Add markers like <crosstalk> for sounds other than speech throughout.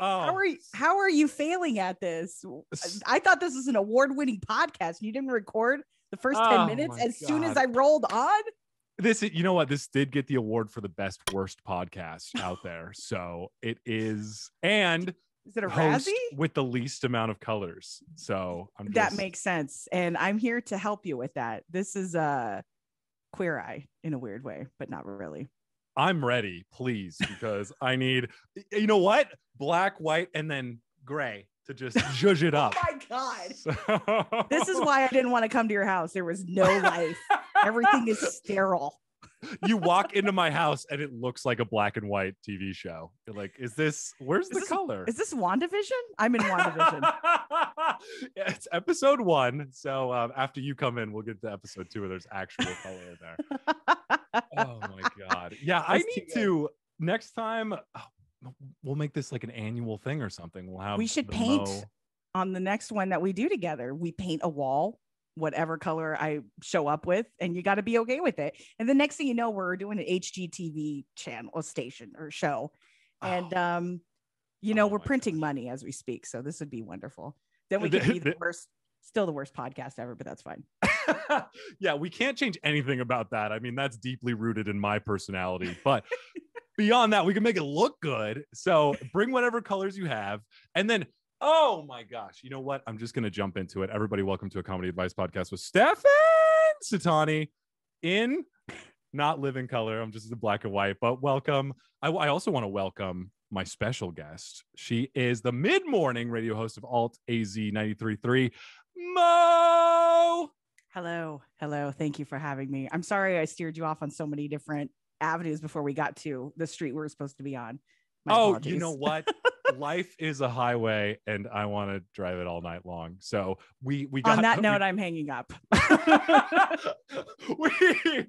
Oh, How are you, how are you failing at this? I thought this was an award-winning podcast. You didn't record the first 10 Oh minutes as soon as I rolled on. this you know what this did get the award for the best worst podcast out there so it is and Is it a Razzie? with the least amount of colors so i'm That just- makes sense. And I'm here to help you with that. This is a queer eye in a weird way, but not really. I'm ready please because i need you know what black white and then gray to just <laughs> judge it up Oh my God. So- This is why I didn't want to come to your house. There was no life. <laughs> Everything is sterile. You walk into my house and it looks like a black and white tv show you're like is this where's Is the this- color Is this WandaVision? I'm in WandaVision. <laughs> yeah, it's episode one. So um, after you come in, we'll get to episode two where there's actual color there. <laughs> Oh my god. Yeah, I That's need to next time. oh, we'll make this like an annual thing or something. We'll have we should paint Mo- on the next one that we do together. We paint a wall, whatever color I show up with, and you got to be okay with it. And the next thing you know, we're doing an HGTV channel, a station or show, and Oh, um, you know, Oh we're printing gosh. money as we speak. So this would be wonderful. Then we could be <laughs> the- worst, still the worst podcast ever, but that's fine. <laughs> yeah, we can't change anything about that. I mean, that's deeply rooted in my personality. But <laughs> beyond that, we can make it look good. So bring whatever colors you have. And then, oh my gosh, you know what? I'm just going to jump into it. Everybody, welcome to a comedy advice podcast with Stephen Settanni in not living color. I'm just in black and white, but welcome. I, I also want to welcome my special guest. She is the mid morning radio host of Alt AZ 93.3, Mo. Hello, hello. Thank you for having me. I'm sorry I steered you off on so many different avenues before we got to the street we were supposed to be on. My oh, apologies. you know <laughs> what? Life is a highway, and I want to drive it all night long. So we we got on that <laughs> we- note, I'm hanging up. <laughs> we,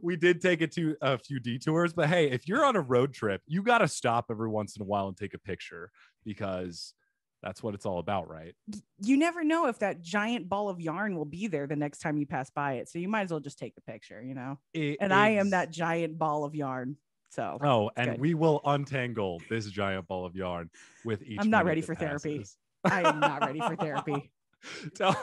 we did take it to a few detours, but hey, if you're on a road trip, you got to stop every once in a while and take a picture because that's what it's all about, right? you never know if that giant ball of yarn will be there the next time you pass by it. So you might as well just take the picture, you know. It And I am that giant ball of yarn. So Oh, and good. we will untangle this giant ball of yarn with each. I'm not ready for therapy. I am not ready for therapy. <laughs> tell,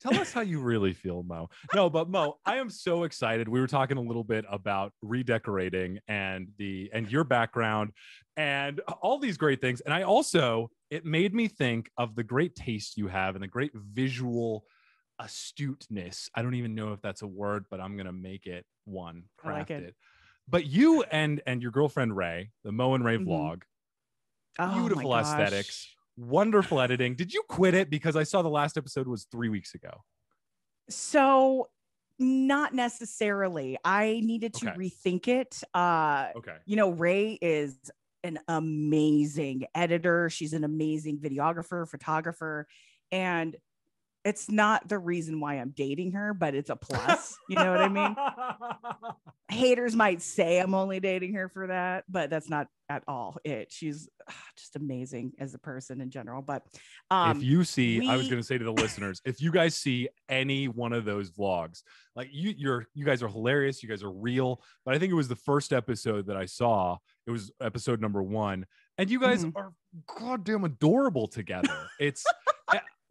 tell us how you really feel, Mo. No, but Mo, I am so excited. We were talking a little bit about redecorating and the and your background and all these great things. And I also it made me think of the great taste you have and the great visual astuteness. I don't even know if that's a word, but I'm gonna make it one. I like it. But you and and your girlfriend Ray, the Mo and Ray Mhm. vlog, Oh beautiful aesthetics, wonderful editing. Did you quit it because I saw the last episode was three weeks ago? So not necessarily. I needed to Okay. rethink it. Uh Okay. you know, Ray is an amazing editor. She's an amazing videographer, photographer, and it's not the reason why I'm dating her, but it's a plus. You know what I mean? <laughs> haters might say I'm only dating her for that, but that's not at all it. She's just amazing as a person in general. But um, if you see, I was going to say to the listeners, if you guys see any one of those vlogs, like you, you're, you guys are hilarious. You guys are real. But I think it was the first episode that I saw. It was episode number one, and you guys Mhm. are goddamn adorable together. It's.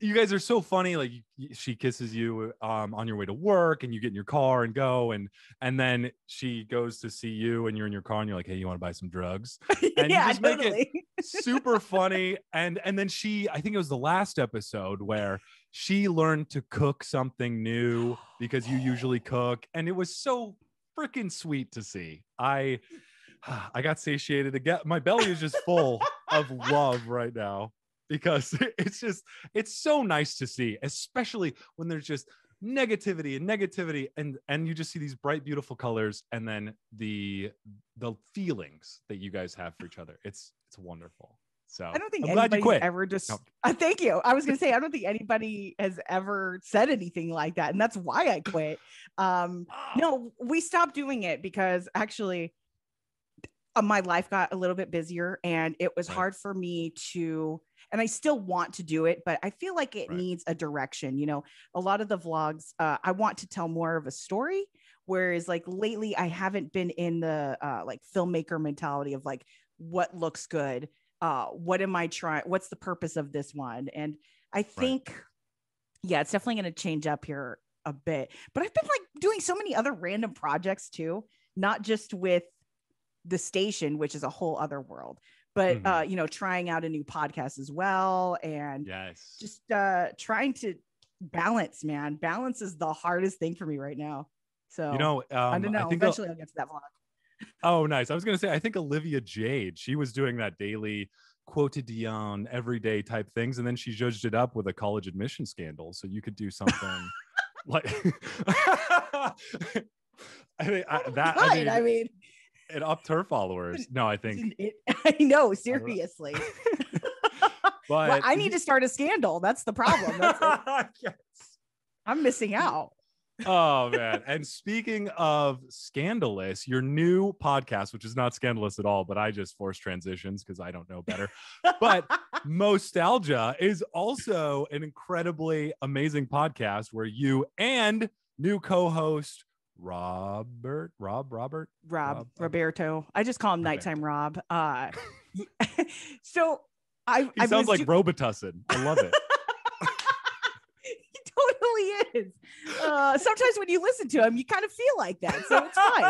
You guys are so funny. Like she kisses you um, on your way to work, and you get in your car and go, and and then she goes to see you, and you're in your car, and you're like, "Hey, you want to buy some drugs?" <laughs> you yeah, just make it- totally. super <laughs> funny and and then she i think it was the last episode where she learned to cook something new <gasps> because you usually cook and it was so freaking sweet to see i <sighs> i got satiated again my belly is just full <laughs> of love right now because <laughs> it's just it's so nice to see especially when there's just negativity and negativity and and you just see these bright beautiful colors and then the the feelings that you guys have for each other it's it's wonderful so I don't think I'm anybody quit ever just. No. <laughs> Uh, thank you. I was gonna say I don't think anybody has ever said anything like that, and that's why I quit. Um, no, we stopped doing it because actually, my life got a little bit busier, and it was Right. hard for me to. And I still want to do it, but I feel like it Right. needs a direction. You know, a lot of the vlogs, uh, I want to tell more of a story. Whereas, like lately, I haven't been in the uh, like filmmaker mentality of like what looks good. uh what am i trying what's the purpose of this one and i think yeah it's definitely going to change up here a bit but i've been like doing so many other random projects too not just with the station which is a whole other world but Mhm. uh you know trying out a new podcast as well and Yes. just uh trying to balance man balance is the hardest thing for me right now so you know, um, i don't know think eventually i'll get to that vlog Oh, nice. I was going to say, I think Olivia Jade, she was doing that daily quotidian, everyday type things. And then she judged it up with a college admission scandal. So you could do something <laughs> like <laughs> I mean, I, that, I mean, I mean it upped her followers. No, I think, it, <laughs> I know, seriously. <laughs> but Well, I need to start a scandal. That's the problem. That's. <laughs> Yes. I'm missing out. Oh man. And speaking of scandalous, your new podcast, which is not scandalous at all, but I just force transitions because I don't know better. But MOstalgia is also an incredibly amazing podcast where you and new co-host Robert, Rob, Robert, Rob, Rob- Roberto. I just call him Roberto. nighttime Rob. Uh, <laughs> <laughs> so I, he I sounds like do- Robitussin. I love it. <laughs> he totally is. Uh, sometimes when you listen to him, you kind of feel like that. So it's fine.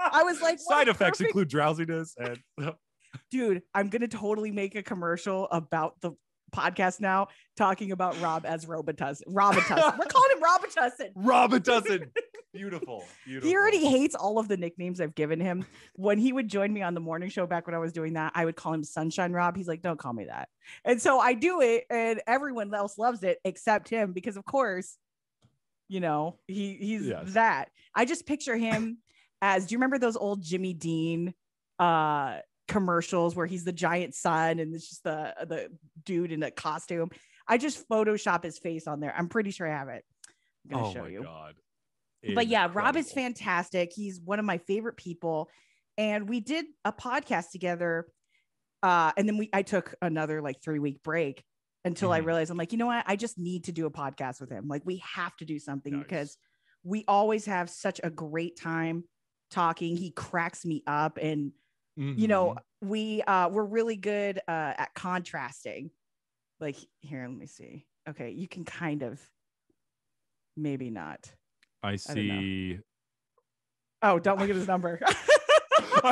I was like, side effects perfect- include drowsiness and dude, I'm gonna totally make a commercial about the podcast now, talking about Rob as Robitussin. Robitussin. We're calling him Robitussin. <laughs> Robitussin. Beautiful. <laughs> Beautiful. He already hates all of the nicknames I've given him. When he would join me on the morning show back when I was doing that, I would call him Sunshine Rob. He's like, don't call me that. And so I do it, and everyone else loves it except him because, of course, you know, he he's Yes. that. I just picture him as do you remember those old Jimmy Dean uh commercials where he's the giant sun and it's just the the dude in a costume? I just Photoshop his face on there. I'm pretty sure I have it. I'm gonna oh show my you god. but yeah, Rob is fantastic. He's one of my favorite people. And we did a podcast together. Uh, and then we I took another like three week break until I Mhm. realized I'm like, you know what? I just need to do a podcast with him. Like we have to do something Nice. because we always have such a great time talking. He cracks me up and you know, we uh we're really good uh at contrasting. Like here, let me see. Okay, you can kind of maybe not. I see. Oh, don't look at his number. <laughs> <laughs>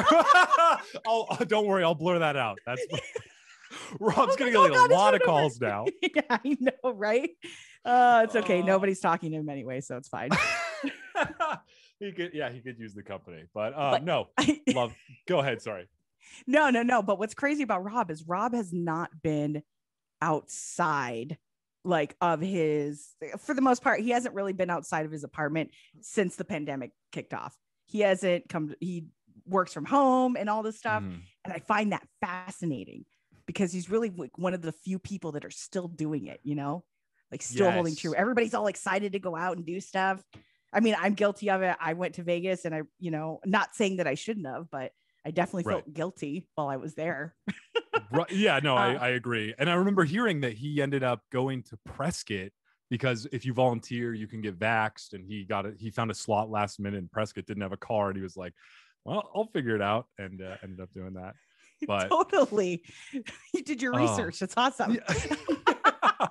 oh, don't worry, I'll blur that out. That's <laughs> Rob's Oh like God, a lot of calls now. yeah, I know, right? Uh, it's okay. Uh, Nobody's talking to him anyway, so it's fine. He could, yeah, he could use the company, but uh, But- no, <laughs> love. Go ahead. Sorry. no, no, no. But what's crazy about Rob is Rob has not been outside like of his for the most part he hasn't really been outside of his apartment since the pandemic kicked off he hasn't come he works from home and all this stuff Mhm. and i find that fascinating because he's really like one of the few people that are still doing it you know like still holding true everybody's all excited to go out and do stuff i mean i'm guilty of it i went to vegas and i you know not saying that i shouldn't have but i definitely Right. felt guilty while i was there <laughs> Right. Yeah, no, I, Uh, I agree. And I remember hearing that he ended up going to Prescott because if you volunteer, you can get vaxxed. And he got it. He found a slot last minute and Prescott didn't have a car. And he was like, well, I'll figure it out. And uh, ended up doing that. <laughs> But totally <laughs> you did your Oh. research it's awesome Yeah.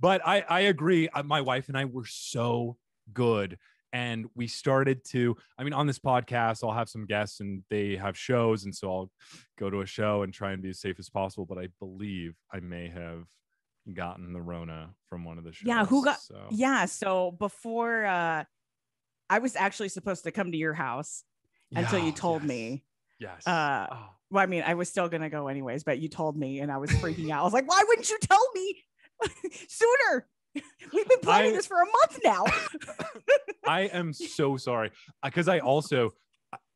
but I, I agree. Uh, My wife and I were so good. And we started to, I mean, on this podcast, I'll have some guests and they have shows. And so I'll go to a show and try and be as safe as possible. But I believe I may have gotten the Rona from one of the shows. Yeah, who got- So. yeah so before uh i was actually supposed to come to your house until you told yes, me Yes. uh Oh, well i mean i was still gonna go anyways but you told me and i was freaking out i was like why wouldn't you tell me <laughs> sooner <laughs> we've been planning I- this for a month now. <laughs> I am <laughs> so sorry uh, because I also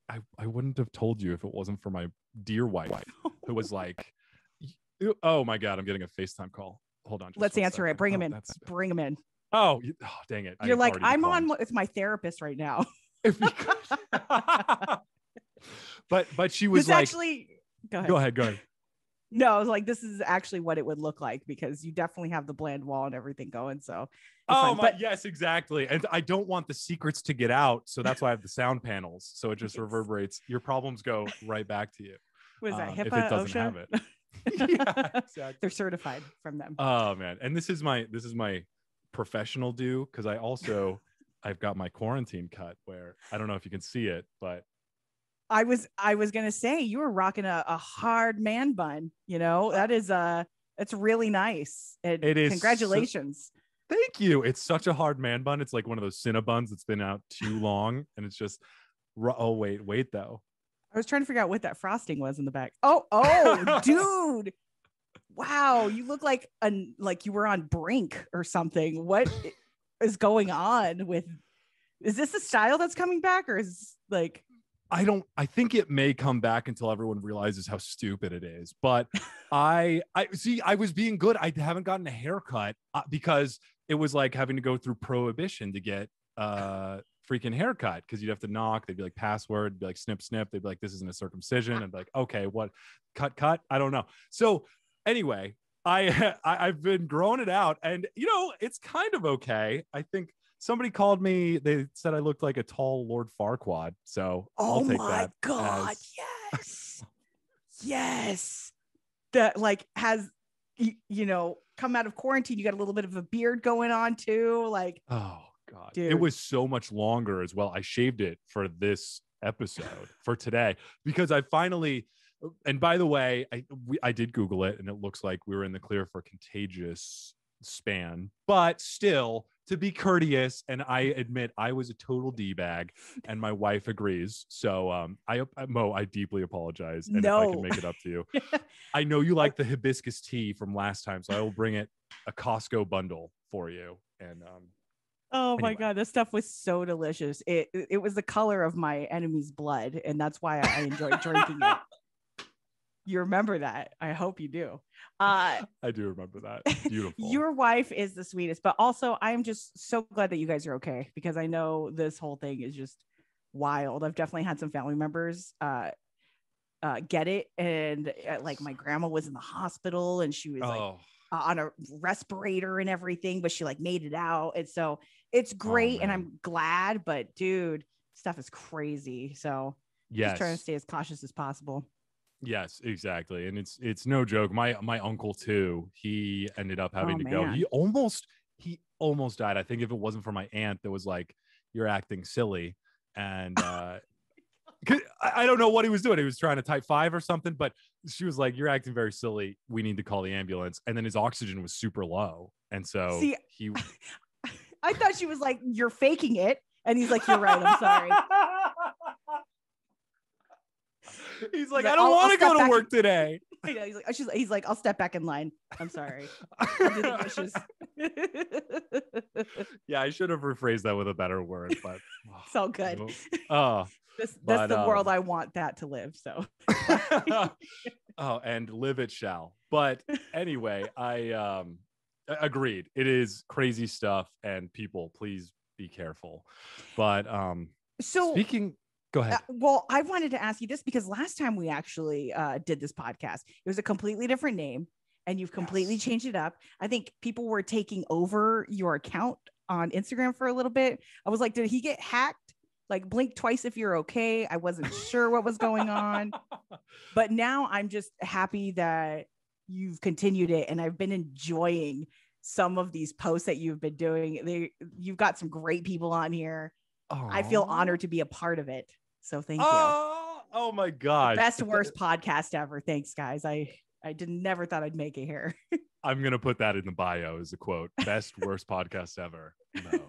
I, I wouldn't have told you if it wasn't for my dear wife who was like, "Oh my god, I'm getting a FaceTime call. Hold on, let's answer it. bring Oh, him in. bring him in. Oh, oh, dang it! You're like i'm on with my therapist right now. If you could- but but she was like, actually go ahead. "Go ahead, go ahead." No i was like this is actually what it would look like because you definitely have the bland wall and everything going so Oh my, but yes, exactly. And I don't want the secrets to get out, so that's why I have the sound panels. So it just Yes. reverberates. Your problems go right back to you. was that um, if it doesn't <laughs> OSHA? have it. yeah, <laughs> exactly. They're certified from them. Oh man, and this is my this is my professional due because I also <laughs> I've got my quarantine cut where I don't know if you can see it, but I was I was gonna say you were rocking a, a hard man bun. You know that is uh it's really nice. And It is so- Congratulations. thank you. It's such a hard man bun. It's like one of those Cinnabons that's been out too <laughs> long, and it's just. Oh wait, wait though. I was trying to figure out what that frosting was in the back. Oh, oh, <laughs> dude. Wow, you look like an like you were on Brink or something. What is going on with is this the style that's coming back or is like I don't I think it may come back until everyone realizes how stupid it is. But <laughs> I I see I was being good. I haven't gotten a haircut uh, because it was like having to go through prohibition to get uh freaking haircut because you'd have to knock, they'd be like password, be like snip snip, they'd be like this isn't a circumcision and be like okay, what cut cut? I don't know. So anyway, I, <laughs> I I've been growing it out and you know, it's kind of okay. I think somebody called me they said I looked like a tall Lord Farquaad. So oh I'll take my that god, as- yes. yes. That like has y- you know come out of quarantine. You got a little bit of a beard going on too. Like Oh god. It was so much longer as well. I shaved it for this episode for today because I finally and by the way, I we, I did Google it and it looks like we were in the clear for contagious span, but still to be courteous and I admit I was a total D bag and my wife agrees. So um I I- Mo I deeply apologize and if I can make it up to you. <laughs> I know you like the hibiscus tea from last time so I will bring it a Costco bundle for you and um Oh my Anyway. god, this stuff was so delicious. It it it was the color of my enemy's blood, and that's why I enjoyed drinking it. You remember that? I hope you do. Uh, <laughs> I do remember that. <laughs> Beautiful. your wife is the sweetest, but also I am just so glad that you guys are okay because I know this whole thing is just wild. I've definitely had some family members uh, uh, get it, and uh, like my grandma was in the hospital and she was like oh, uh, on a respirator and everything, but she like made it out. And so it's great and. I'm glad, but dude, stuff is crazy. So yes. just trying to stay as cautious as possible. Yes, exactly. And it's it's no joke. My my uncle too, he ended up having Oh, to go. He almost he almost died. I think if it wasn't for my aunt that was like, You're acting silly. And <laughs> uh 'cause I, I don't know what he was doing. He was trying to type five or something, but she was like, You're acting very silly. We need to call the ambulance. And then his oxygen was super low. And so See, he <laughs> I thought she was like, You're faking it. And he's like, You're right. I'm sorry. <laughs> He's like, I don't "I'll- I'll want to go to work today. <laughs> I know, he's like, she's, he's like, I'll step back in line. I'm sorry. I'll do the <laughs> dishes. <laughs> yeah, I should have rephrased that with a better word, but it's all good. Oh, This, But, that's the world um, I want that to live. So oh, and live it shall. But anyway, I um agreed. It is crazy stuff, and people, please be careful. But um, so speaking, go ahead. Uh, well, I wanted to ask you this because last time we actually uh, did this podcast, it was a completely different name, and you've completely Yes. changed it up. I think people were taking over your account on Instagram for a little bit. I was like, did he get hacked? Like, blink twice if you're okay. I wasn't sure what was going on, <laughs> but now I'm just happy that you've continued it, and I've been enjoying some of these posts that you've been doing. They, you've got some great people on here. I feel honored to be a part of it. So thank you Oh, oh my god! best worst <laughs> podcast ever. Thanks, guys. I I did never thought I'd make it here. <laughs> I'm gonna put that in the bio as a quote. Best worst podcast ever. No.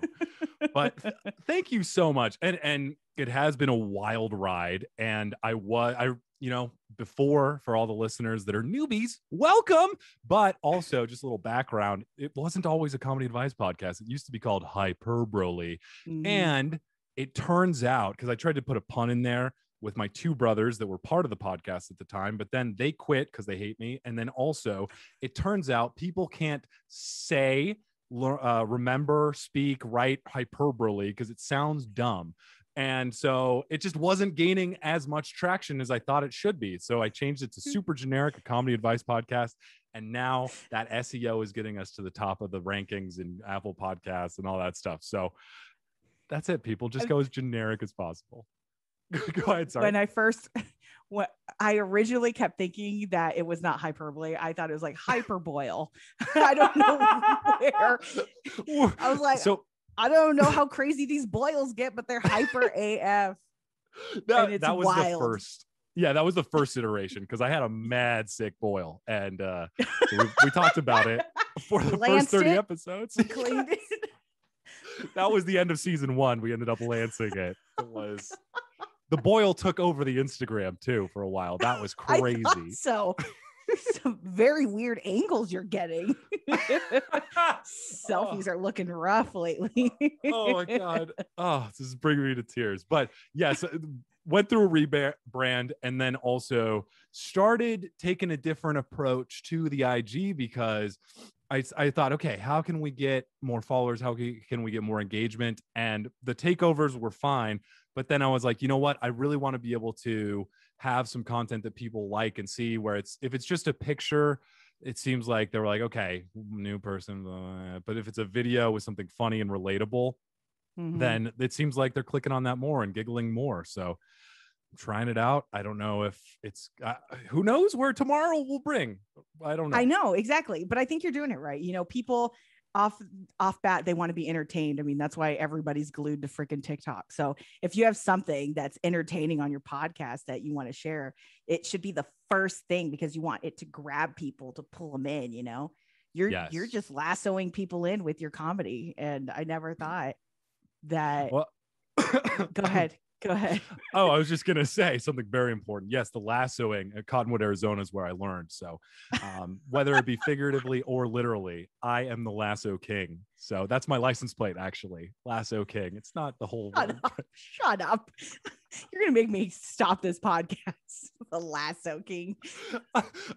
but th- <laughs> thank you so much and and it has been a wild ride and i was i you know before for all the listeners that are newbies welcome but also just a little background it wasn't always a comedy advice podcast it used to be called hyperbole Mhm. and it turns out because i tried to put a pun in there with my two brothers that were part of the podcast at the time but then they quit because they hate me. And then also it turns out people can't say uh, remember speak write hyperbole because it sounds dumb. And so it just wasn't gaining as much traction as i thought it should be. So i changed it to super generic a comedy advice podcast and now that seo is getting us to the top of the rankings in apple podcasts and all that stuff. So that's it people just go as generic as possible <laughs> Go ahead. Sorry. when I first <laughs> what I originally kept thinking that it was not hyperbole. I thought it was like hyperboil. <laughs> I don't know where. I was like, so I don't know how crazy these boils get, but they're hyper AF. that, that was wild. the first. Yeah, that was the first iteration because I had a mad sick boil, and uh, so we, we talked about it for the Lanced first thirty it? episodes. Cleaned it. That was the end of season one. We ended up lancing it. It was the boil took over the Instagram too for a while. That was <laughs> crazy. so. <laughs> Some very weird angles you're getting. Selfies are looking rough lately. <laughs> oh my god oh this is bringing me to tears but yes went through a rebrand and then also started taking a different approach to the ig because I, I thought okay how can we get more followers how can we get more engagement and the takeovers were fine but then i was like you know what i really want to be able to have some content that people like and see where it's if it's just a picture it seems like they were like okay new person but if it's a video with something funny and relatable Mhm. then it seems like they're clicking on that more and giggling more. So trying it out. I don't know if it's uh, who knows where tomorrow will bring. I don't know. I know exactly, but I think you're doing it right. You know, people off off bat they want to be entertained. I mean, that's why everybody's glued to freaking TikTok. So if you have something that's entertaining on your podcast that you want to share, it should be the first thing because you want it to grab people to pull them in. You know, you're you're just lassoing people in with your comedy, and I never thought that. Well, go ahead, go ahead. <laughs> oh, I was just gonna say something very important. Yes, the lassoing at Cottonwood, Arizona is where I learned. So, um, whether it be figuratively or literally, I am the lasso king. So that's my license plate, actually, lasso king. It's not the whole. Shut word, up! Shut up! <laughs> You're gonna make me stop this podcast. <laughs> The lasso king.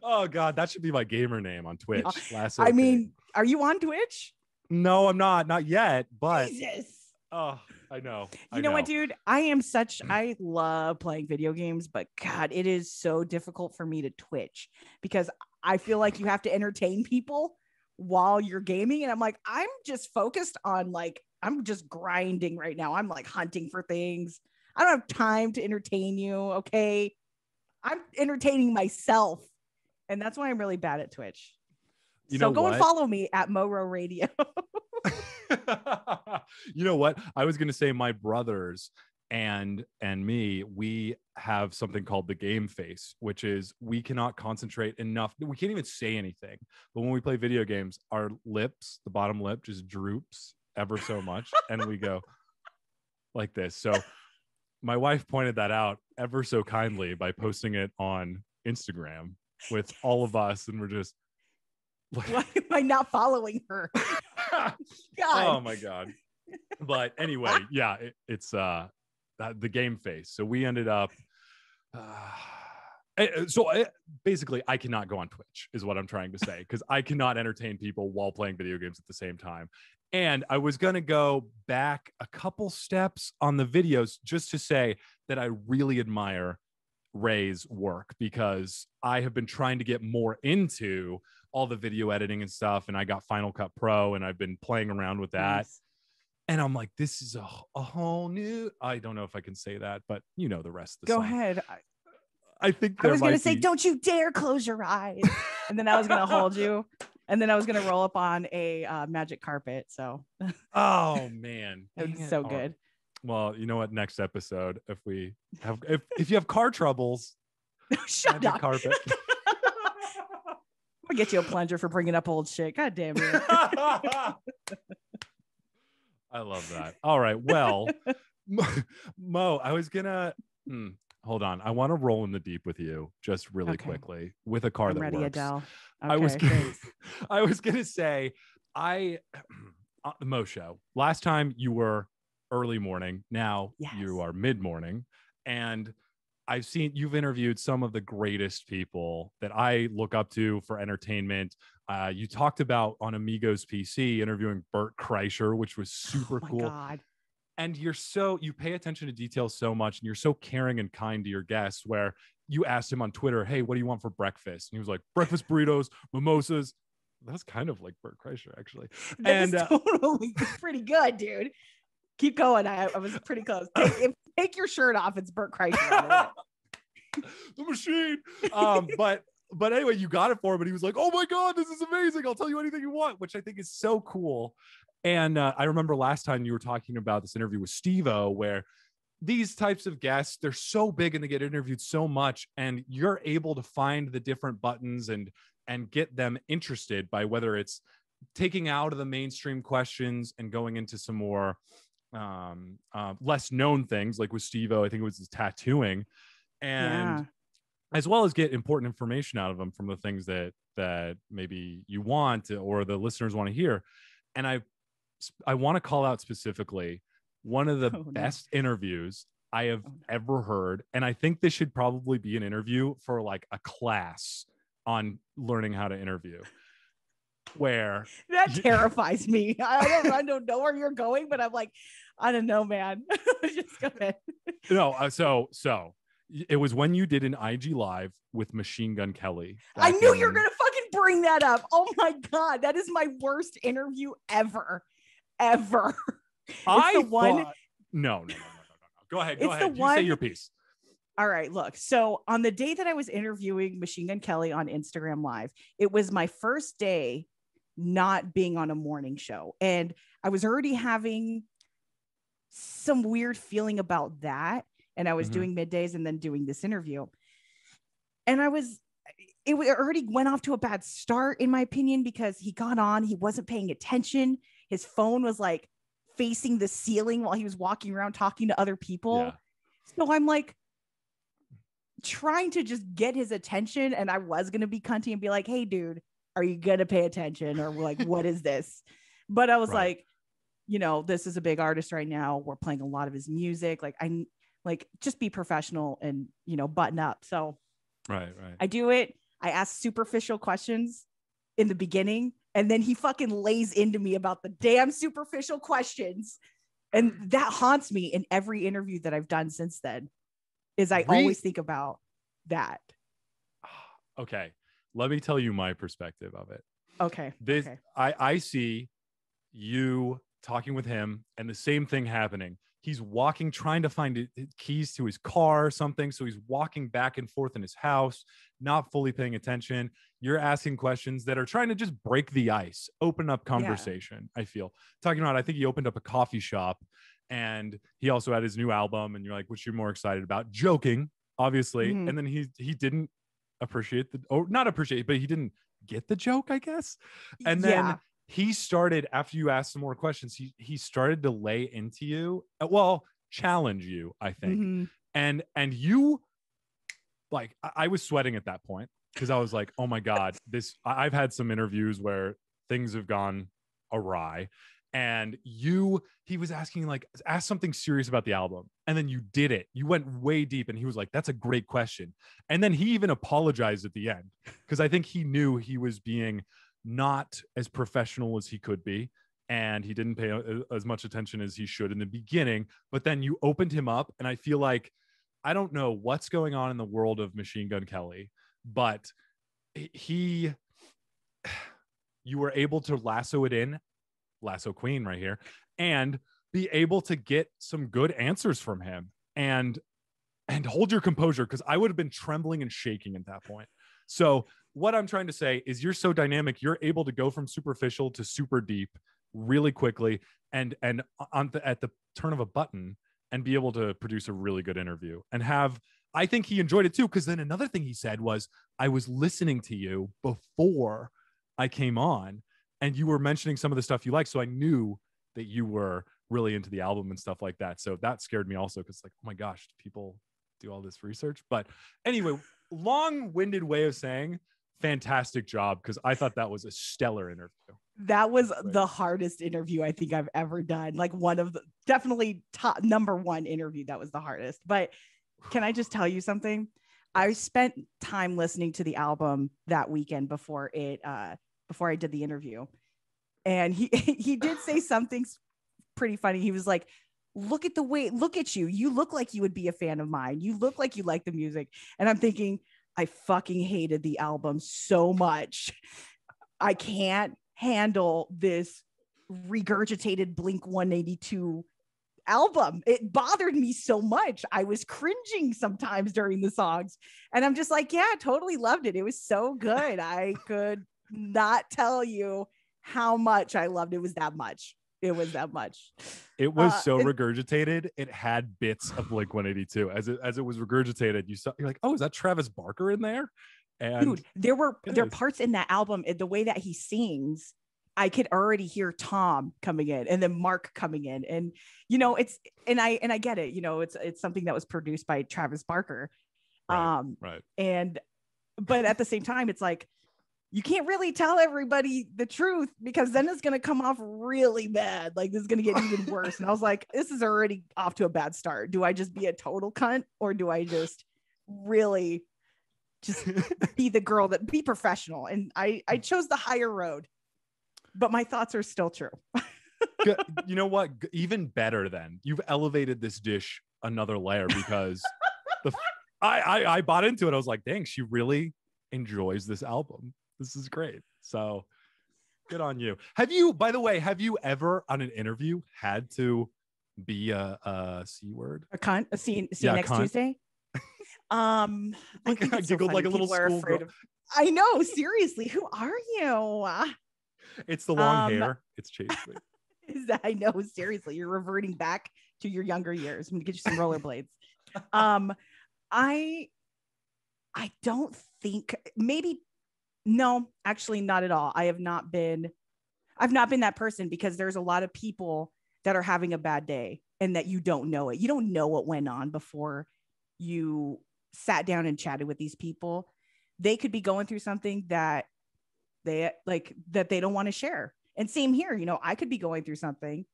oh God, that should be my gamer name on Twitch. Lasso. I King. mean, are you on Twitch? no, I'm not, not yet. But Jesus. Oh, I know. I You know, what, dude? I am such <clears throat> I love playing video games, but God, it is so difficult for me to Twitch because I feel like you have to entertain people while you're gaming. And I'm like, I'm just focused on like, I'm just grinding right now. I'm like hunting for things. I don't have time to entertain you. Okay. I'm entertaining myself. And that's why I'm really bad at Twitch. You so know go and follow me at Moro Radio. <laughs> <laughs> you know what? I was gonna say my brothers and and me, we have something called the game face, which is we cannot concentrate enough. We can't even say anything. But when we play video games, our lips, the bottom lip, just droops ever so much, and we go <laughs> like this. So my wife pointed that out ever so kindly by posting it on Instagram with all of us, and we're just <laughs> why am I not following her? <laughs> God. oh my god. But anyway <laughs> yeah it, it's uh the game face so we ended up uh, <sighs> so eh, basically i cannot go on twitch is what i'm trying to say because i cannot entertain people while playing video games at the same time. And i was going to go back a couple steps on the videos just to say that i really admire ray's work because i have been trying to get more into all the video editing and stuff and i got final cut pro and i've been playing around with that Nice. and i'm like this is a, a whole new i don't know if i can say that but you know the rest of the Go song. ahead. I, i think I was going to say, be- don't you dare close your eyes. <laughs> and then I was going to hold you. And then I was going to roll up on a uh, magic carpet. So oh <laughs> man it was so All right. Well you know what next episode if we have if, if you have car troubles <laughs> Shut up. carpet <laughs> to get you a plunger for bringing up old shit. God damn it. <laughs> I love that. All right. Well, Mo, I was gonna hmm, hold on. I want to roll in the deep with you just really Okay. quickly with a car I'm that ready, works. Adele. I was gonna. I was gonna say I <clears throat> uh, the Mo show. Last time you were early morning. Now Yes. you are mid morning, and I've seen you've interviewed some of the greatest people that I look up to for entertainment. Uh, you talked about on Amigos PC interviewing Bert Kreischer, which was super oh my cool God. and you're so you pay attention to details so much and you're so caring and kind to your guests where you asked him on twitter hey what do you want for breakfast and he was like breakfast burritos mimosas that's kind of like bert kreischer actually And, uh, <laughs> totally pretty good, dude. Keep going. I, I was pretty close. Take, <laughs> if, take your shirt off. It's Bert Kreischer. <laughs> the machine. Um, but but anyway, you got it for him, and he was like, "Oh my god, this is amazing! I'll tell you anything you want," which I think is so cool. And uh, I remember last time you were talking about this interview with Steve-O, where these types of guests they're so big and they get interviewed so much, and you're able to find the different buttons and and get them interested by whether it's taking out of the mainstream questions and going into some more um, uh, less known things, like with Steve-O, I think it was his tattooing, and Yeah. as well as get important information out of them from the things that that maybe you want or the listeners want to hear. And I I want to call out specifically one of the Oh, no. best interviews I have Oh, ever heard, and I think this should probably be an interview for like a class on learning how to interview, where That terrifies me. <laughs> I don't, I don't know where you're going, but I'm like, I don't know, man. <laughs> Just go ahead. no, uh, so so it was when you did an IG live with Machine Gun Kelly. I knew you were gonna fucking bring that up. Oh my god, that is my worst interview ever, ever. <laughs> I the one- thought- no, no, no, no, no, no, no. Go ahead. Go It's the ahead. You say your piece. All right, look. So on the day that I was interviewing Machine Gun Kelly on Instagram Live, it was my first day not being on a morning show. And I was already having some weird feeling about that. And I was Mhm. doing middays and then doing this interview. And I was, it already went off to a bad start, in my opinion, because he got on, he wasn't paying attention. His phone was like facing the ceiling while he was walking around talking to other people. Yeah. So I'm like trying to just get his attention. And I was going to be cunty and be like, hey, dude, are you going to pay attention? Or like, what is this? <laughs> But I was Right. like, you know, this is a big artist right now. We're playing a lot of his music. Like, I like just be professional and, you know, button up. So Right, right. I do it. I ask superficial questions in the beginning, and then he fucking lays into me about the damn superficial questions. And that haunts me in every interview that I've done since then. Is I Re- always think about that. <sighs> okay. Let me tell you my perspective of it. Okay. This okay. I I see you talking with him and the same thing happening. He's walking, trying to find keys to his car or something. So he's walking back and forth in his house, not fully paying attention. You're asking questions that are trying to just break the ice, open up conversation. I feel talking about, I think he opened up a coffee shop and he also had his new album. And you're like, what you're more excited about? Joking, obviously. Mhm. And then he he didn't appreciate the or not appreciate, but he didn't get the joke, I guess. And then yeah. he started after you asked some more questions he he started to lay into you uh, well challenge you i think Mhm. and and you like I, I was sweating at that point because i was like oh my god this i've had some interviews where things have gone awry and you he was asking like ask something serious about the album. And then you did it. You went way deep and he was like that's a great question. And then he even apologized at the end because i think he knew he was being not as professional as he could be and he didn't pay a- as much attention as he should in the beginning. But then you opened him up and i feel like i don't know what's going on in the world of machine gun kelly but he <sighs> you were able to lasso it in lasso queen right here and be able to get some good answers from him. And and hold your composure because i would have been trembling and shaking at that point. So what i'm trying to say is you're so dynamic you're able to go from superficial to super deep really quickly and and on the, at the turn of a button and be able to produce a really good interview and have i think he enjoyed it too because then another thing he said was i was listening to you before i came on and you were mentioning some of the stuff you like so i knew that you were really into the album and stuff like that so that scared me also because like oh my gosh do people do all this research but anyway long-winded way of saying fantastic job because i thought that was a stellar interview That was Right. the hardest interview I think I've ever done. Like one of the definitely top number one interview that was the hardest. But can I just tell you something? I spent time listening to the album that weekend before it uh before I did the interview. And he <laughs> he did say <laughs> something pretty funny. He was like, "Look at the way look at you. You look like you would be a fan of mine. You look like you like the music." And I'm thinking, I fucking hated the album so much. I can't handle this regurgitated Blink 182 album. It bothered me so much. I was cringing sometimes during the songs. And I'm just like, yeah, totally loved it. It was so good. I could not tell you how much I loved it. it was that much. It was that much. It was Uh, so it- regurgitated. It had bits of Blink 182 as it as it was regurgitated. You saw you're like, oh, is that Travis Barker in there? And Dude, there were there are parts in that album, the way that he sings, I could already hear Tom coming in and then Mark coming in. And you know, it's and I and I get it, you know, it's it's something that was produced by Travis Barker. Right. Um, right. and but at the same time it's like you can't really tell everybody the truth because then it's going to come off really bad like this is going to get even <laughs> worse and i was like this is already off to a bad start do i just be a total cunt or do i just really just <laughs> be the girl that be professional and i i chose the higher road but my thoughts are still true <laughs> you know what? Even better then. You've elevated this dish another layer because the I, I I bought into it. I was like, dang, she really enjoys this album. This is great. So good on you. Have you, by the way, have you ever on an interview had to be a, a c word? a cunt a see, see Yeah, you next tuesday <laughs> um I, think I it's so giggled like a little People are schoolgirl. of- I know, seriously. Who are you? It's the long Um, hair. It's chased me. <laughs> Is that I know, seriously. You're reverting back to your younger years. I'm gonna get you some rollerblades. <laughs> um, I I don't think maybe no, actually not at all. I have not been I've not been that person because there's a lot of people that are having a bad day and that you don't know it. You don't know what went on before you sat down and chatted with these people. They could be going through something that they like that they don't want to share. And same here, you know, I could be going through something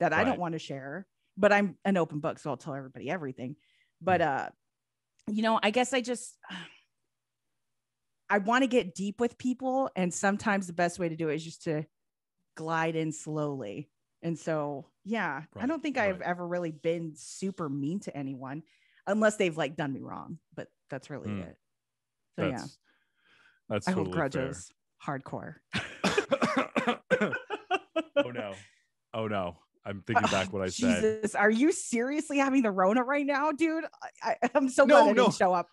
that I don't want to share, but I'm an open book, so I'll tell everybody everything. But uh, you know, I guess I just I want to get deep with people, and sometimes the best way to do it is just to glide in slowly. And so, yeah, I don't think I've ever really been super mean to anyone unless they've like done me wrong, but that's really Mm. it. So yeah, That's that's I totally hold grudges hardcore. <coughs> <laughs> oh no. Oh no. I'm thinking back what I <laughs> said. Jesus, are you seriously having the Rona right now, dude? I, I, am so No, glad I no. didn't show up.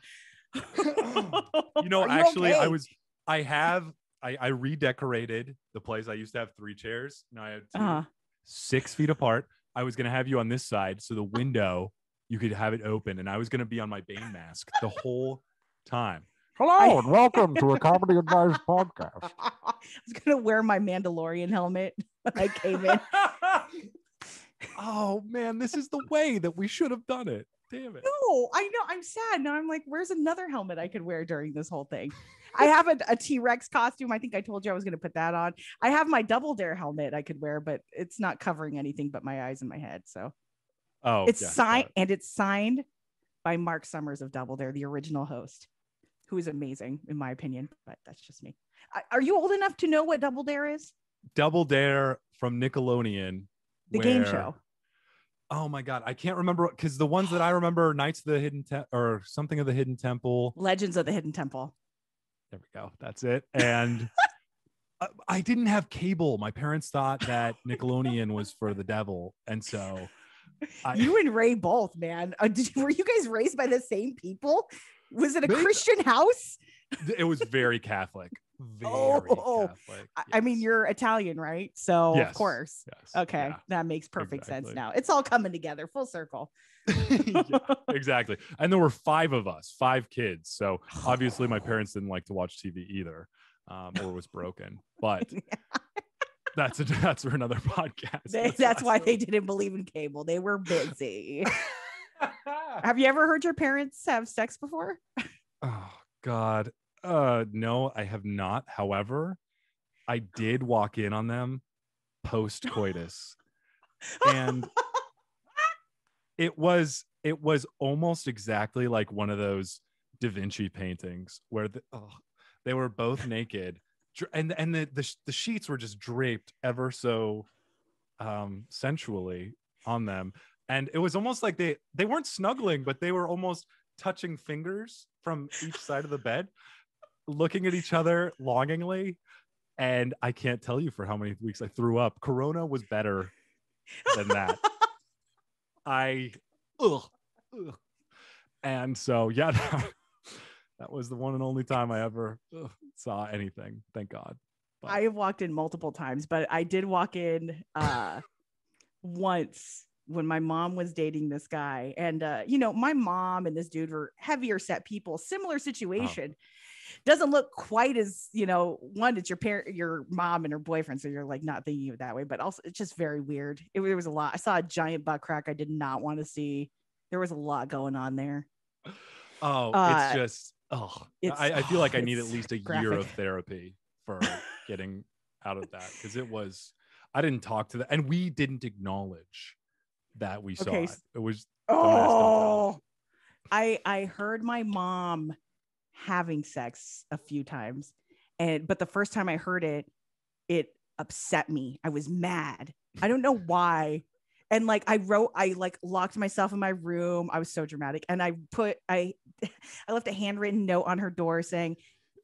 <laughs> You know, Are you actually, I was I have I, I redecorated the place. I used to have three chairs. Now I have 2 Uh-huh. six feet apart. I was gonna have you on this side, so the window you could have it open, and I was gonna be on my Bane mask the whole time. I- and welcome to a comedy advice podcast. <laughs> I was gonna wear my Mandalorian helmet when I came in. <laughs> oh man, this is the way that we should have done it. Damn it. No, I know. I'm sad. Now I'm like, where's another helmet I could wear during this whole thing? I have a, a T-Rex costume. I think I told you I was going to put that on. I have my Double Dare helmet I could wear, but it's not covering anything but my eyes and my head. So Oh, it's yeah, signed got and it's signed by Mark Summers of Double Dare, the original host, who is amazing in my opinion. But that's just me. I- Are you old enough to know what Double Dare is? it. Double Dare from Nickelodeon. The game show. Oh my god, I can't remember because the ones that I <sighs> remember, are Knights of the Hidden Te- or something of the Hidden Temple. Legends of the Hidden Temple. There we go. That's it. And <laughs> I, I didn't have cable. My parents thought that Nickelodeon was for the devil, and so I, you and Ray both, man. Uh, did, were you guys raised by the same people? Was it a Christian house? it was very Catholic. Very Oh, Catholic. I- I mean, you're Italian, right? So Yes. of course. yes, Okay, yeah. that makes perfect sense now. It's all coming together, full circle. <laughs> <laughs> Yeah, exactly. And there were five of us, five kids. So <sighs> obviously my parents didn't like to watch TV either, um, or was broken. But <laughs> that's a, that's for another podcast. They- that's why they didn't believe in cable. They were busy. have you ever heard your parents have sex before? oh God. Uh no, I have not. However, I did walk in on them post coitus. and <laughs> it was it was almost exactly like one of those Da Vinci paintings where the, oh, they were both naked and and the, the the sheets were just draped ever so um sensually on them and it was almost like they they weren't snuggling but they were almost touching fingers from each side of the bed looking at each other longingly and i can't tell you for how many weeks i threw up corona was better than that <laughs> I, ugh, ugh. and so yeah, <laughs> that was the one and only time I ever ugh, saw anything. Thank God. But- I have walked in multiple times, but I did walk in uh <laughs> once when my mom was dating this guy. And uh, you know, my mom and this dude were heavier set people, similar situation. Doesn't look quite as, you know, one, it's your parent, your mom and her boyfriend. So you're like not thinking of it that way, but also it's just very weird. It, there was a lot. I saw a giant butt crack I did not want to see. There was a lot going on there. Oh, Uh, it's just oh, it's- I, I feel like I <laughs> need at least a year of <laughs> therapy for <laughs> getting out of that because it was. I didn't talk to that, and we didn't acknowledge that we saw Okay, it. It was Don't ask, don't tell. Oh, I I heard my mom having sex a few times, and but the first time I heard it, it upset me. I was mad. I don't know why. And like I wrote, I like locked myself in my room. I was so dramatic, and I put I <laughs> I left a handwritten note on her door saying.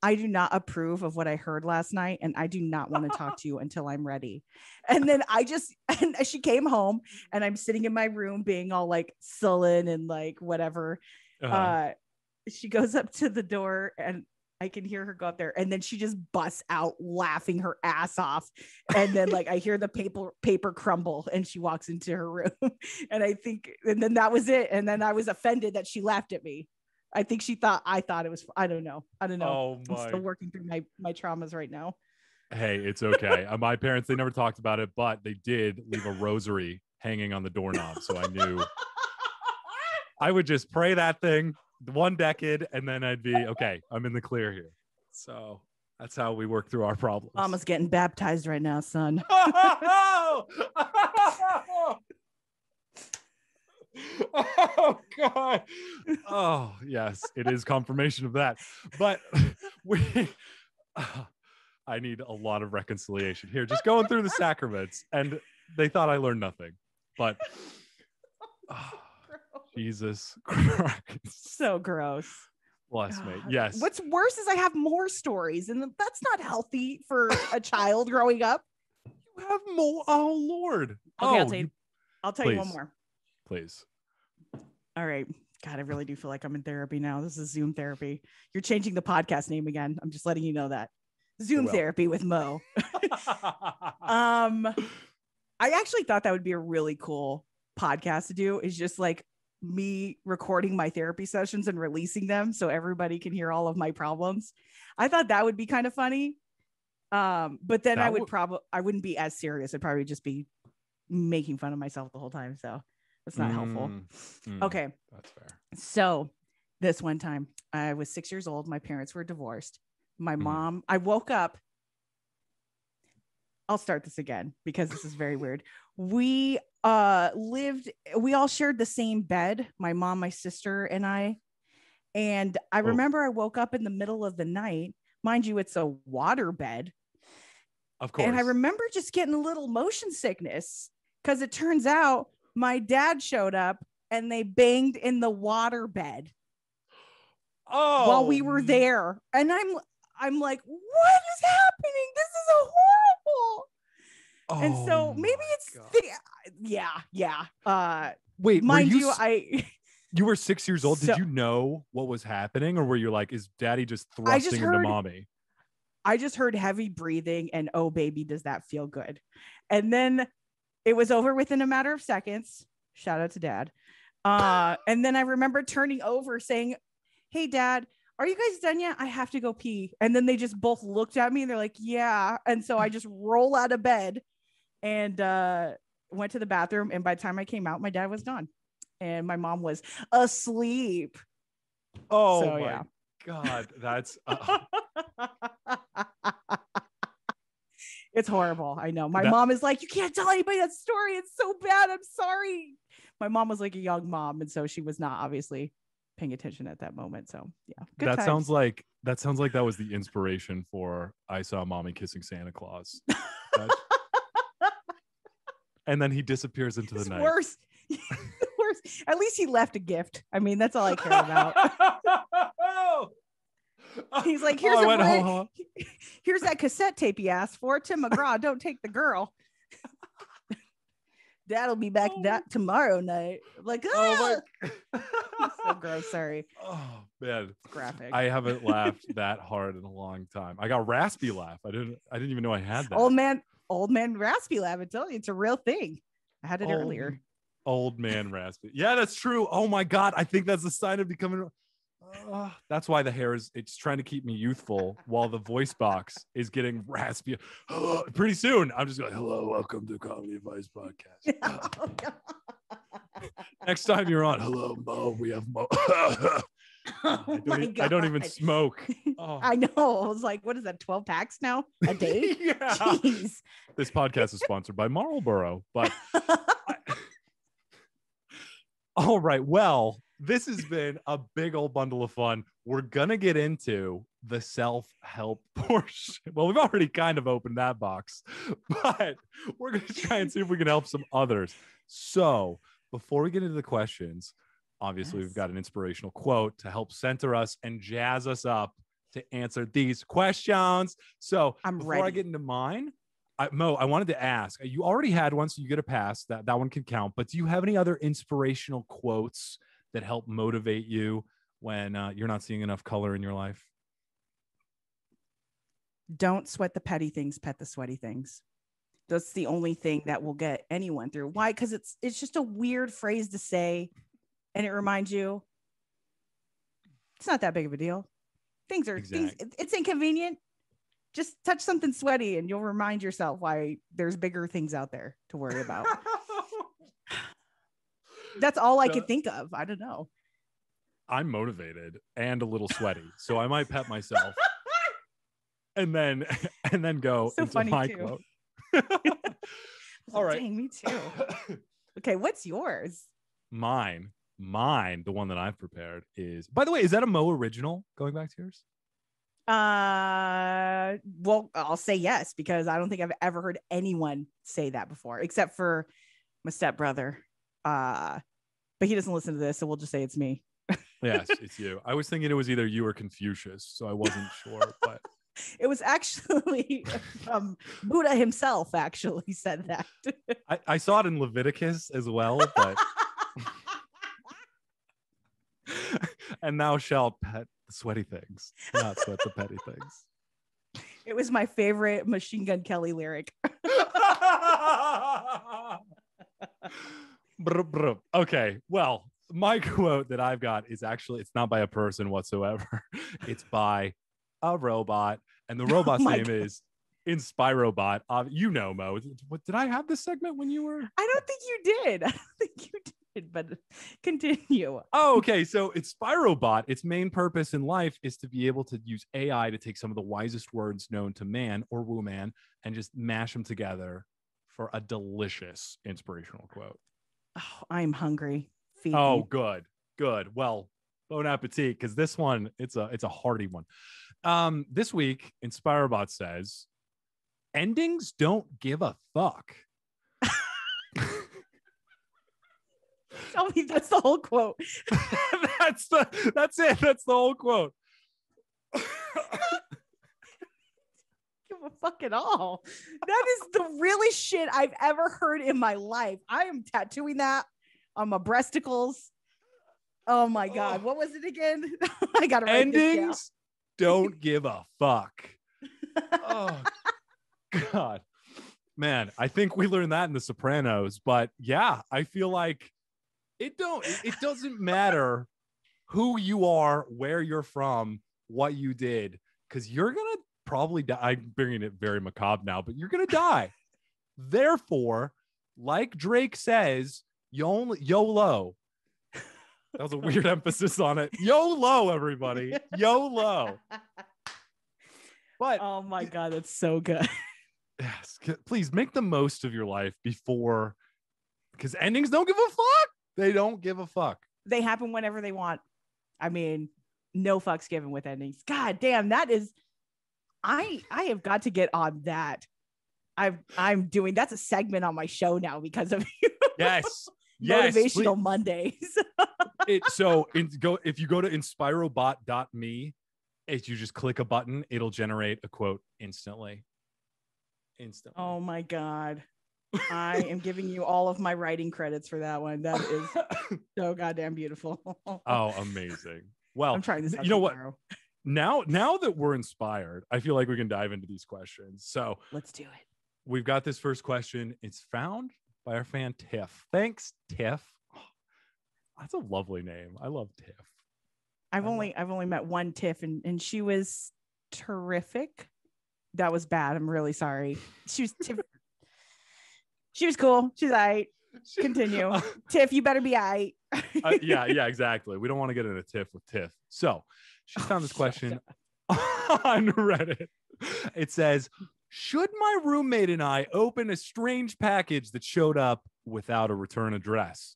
I do not approve of what I heard last night, and I do not want to talk to you until I'm ready. And then I just, <laughs> and she came home, and I'm sitting in my room being all like sullen and like whatever. uh, Uh, she goes up to the door and I can hear her go up there and then she just busts out laughing her ass off. And then like I hear the paper paper crumble and she walks into her room. <laughs> and I think and then that was it. And then I was offended that she laughed at me. I think she thought I thought it was I don't know. I don't know. oh I'm still working through my my traumas right now. hey, it's okay. Uh, my parents, they never talked about it, but they did leave a rosary hanging on the doorknob. So I knew <laughs> I would just pray that thing one decade and then I'd be okay. I'm in the clear here. So that's how we work through our problems. Mama's getting baptized right now, son. <laughs> oh god oh yes it is confirmation of that but <laughs> we i need a lot of reconciliation here just going through the sacraments and they thought i learned nothing but oh, <laughs> jesus <laughs> christ so gross. bless me yes What's worse is I have more stories, and that's not healthy for a child growing up. you have more oh lord Okay, oh I'll tell you. I'll tell you one more. please All right. God, I really do feel like I'm in therapy now. This is Zoom therapy. You're changing the podcast name again. I'm just letting you know that. Zoom will. therapy with Mo. <laughs> Um, I actually thought that would be a really cool podcast to do. Is just like me recording my therapy sessions and releasing them so everybody can hear all of my problems. I thought that would be kind of funny. Um, but then I would would- probably I wouldn't be as serious. I'd probably just be making fun of myself the whole time. So that's not helpful. Mm, mm, Okay. that's fair So this one time I was six years old. My parents were divorced. My Mhm. mom, I woke up. I'll start this again because this is very weird. We uh lived, we all shared the same bed, my mom, my sister, and I. And I Oh. remember I woke up in the middle of the night. Mind you, it's a water bed. of course And I remember just getting a little motion sickness because it turns out my dad showed up and they banged in the water bed oh while we were there. And I'm I'm like, what is happening? This is a horrible. And so Oh maybe it's the, yeah, yeah. Uh Wait, mind you, you, s- I you were six years old. So- Did you know what was happening, or were you like, is daddy just I just thrusting into mommy? I just heard heavy breathing and oh baby, does that feel good? And then it was over within a matter of seconds. Shout out to dad. Uh, and then I remember turning over saying, Hey dad, are you guys done yet? I have to go pee. And then they just both looked at me and they're like, Yeah. And so I just roll out of bed and uh went to the bathroom. And by the time I came out, my dad was gone. And my mom was asleep. Oh So, my yeah. god, that's <laughs> uh, it's horrible. I know. My That- mom is like, you can't tell anybody that story. It's so bad. I'm sorry. My mom was like a young mom, and so she was not obviously paying attention at that moment. So yeah, good that times. sounds like that sounds like that was the inspiration for I saw mommy kissing Santa Claus. That- and then he disappears into the night. worse. <laughs> worse. At least he left a gift. I mean, that's all I care about. <laughs> He's like, here's Oh, a red- "Oh, <laughs> Here's that cassette tape you asked for. Tim McGraw, don't take the girl. Dad'll be back Oh. that tomorrow night. I'm like, Oh ah! my so gross. Sorry. Oh man. It's graphic. I haven't laughed that hard in a long time. I got raspy laugh. I didn't I didn't even know I had that. old man, old man raspy lab. I tell you, it's a real thing. I had it Old- earlier. Old man raspy. Yeah, that's true. Oh my god, I think that's a sign of becoming Uh, that's why the hair is it's trying to keep me youthful while the voice box is getting raspy. <gasps> Pretty soon, I'm just going, hello, welcome to Comedy Advice Podcast. <laughs> Next time you're on, hello, Mo. We have Mo. <laughs> <laughs> Oh I, oh don't e- I don't even smoke. <laughs> Oh. I know. I was like, what is that? 12 packs now a <laughs> day? yeah. Jeez. This podcast is sponsored by Marlboro, but all right. Well, this has been a big old bundle of fun. We're gonna get into the self-help portion. Well, we've already kind of opened that box, but we're gonna try and see if we can help some others. So before we get into the questions, obviously Yes. we've got an inspirational quote to help center us and jazz us up to answer these questions. So I'm before I get into mine, I, Mo, I wanted to ask. You already had one, so you get a pass. That that one can count. But do you have any other inspirational quotes that help motivate you when uh, you're not seeing enough color in your life? Don't sweat the petty things, pet the sweaty things. That's the only thing that will get anyone through. Why? Because it's it's just a weird phrase to say, and it reminds you it's not that big of a deal. Things are things. It's inconvenient. Just touch something sweaty, and you'll remind yourself why there's bigger things out there to worry about. <laughs> That's all I could think of. I don't know. I'm motivated and a little sweaty, so I might pet myself <laughs> and then <laughs> and then go So into funny, my too. quote. All All right. Dang, me too. Okay, what's yours? mine, mine, the one that I've prepared is. By the way, is that a Mo original? Going back to yours. Uh, well, I'll say yes because I don't think I've ever heard anyone say that before, except for my stepbrother. Uh, but he doesn't listen to this, so we'll just say it's me. <laughs> Yes, it's you. I was thinking it was either you or Confucius, so I wasn't sure. But <laughs> It was actually <laughs> um, Buddha himself. Actually, said that. I, I saw it in Leviticus as well. But <laughs> and thou shalt pet the sweaty things, not sweat the petty things. it was my favorite Machine Gun Kelly lyric. <laughs> <laughs> Brr, brr. Okay, well, my quote that I've got is actually it's not by a person whatsoever. It's by a robot, and the oh robot's my name God. is Inspirobot. Uh, you know, Mo. What did I have this segment when you were? I don't think you did. <laughs> I don't think you did, but <laughs> continue. Oh, okay. So it's Inspirobot, its main purpose in life is to be able to use AI to take some of the wisest words known to man or woman and just mash them together for a delicious inspirational quote. Oh, I'm hungry. Feed Oh, me. good, good. Well, bon appetit, because this one it's a it's a hearty one. Um, this week, Inspirobot says, "Endings don't give a fuck." <laughs> tell me that's the whole quote. <laughs> that's the that's it. That's the whole quote. give a fuck at all. That is the realest shit I've ever heard in my life. I am tattooing that on my breasticles. Oh my god, Oh. what was it again? <laughs> I gotta. Endings don't give a fuck. oh god. Man i think we learned that in the sopranos but yeah i feel like it don't it, doesn't matter who you are where you're from what you did because you're gonna probably die i'm bringing it very macabre now but you're gonna die. <laughs> Therefore like drake says you only yolo. That was a weird <laughs> emphasis on it. Yolo everybody. Yolo. <laughs> But oh my god, that's so good. Yes, please make the most of your life before because endings don't give a fuck. They don't give a fuck. They happen whenever they want. I mean, no fucks given with endings. God damn, that is I I have got to get on that. I've I'm doing that's a segment on my show now because of you. Yes. <laughs> yes. motivational Mondays. <laughs> It, so in, go if you go to inspirobot.me, if you just click a button, it'll generate a quote instantly. Instantly. oh my god. I am giving you all of my writing credits for that one. That is <laughs> so goddamn beautiful. <laughs> oh, amazing. Well, I'm trying this. you know what? now now that we're inspired, I feel like we can dive into these questions. So Let's do it. we've got this first question. It's found by our fan Tiff. Thanks, Tiff. <gasps> that's a lovely name. I love Tiff. I've I love- only I've only met one Tiff and and she was terrific. That was bad. I'm really sorry. She was Tiff. <laughs> she was cool. She's all right. Continue. Uh, <laughs> Tiff, you better be all right. uh, yeah, yeah, exactly. We don't want to get in a tiff with Tiff. So she found this <laughs> question on Reddit. It says, Should my roommate and I open a strange package that showed up without a return address?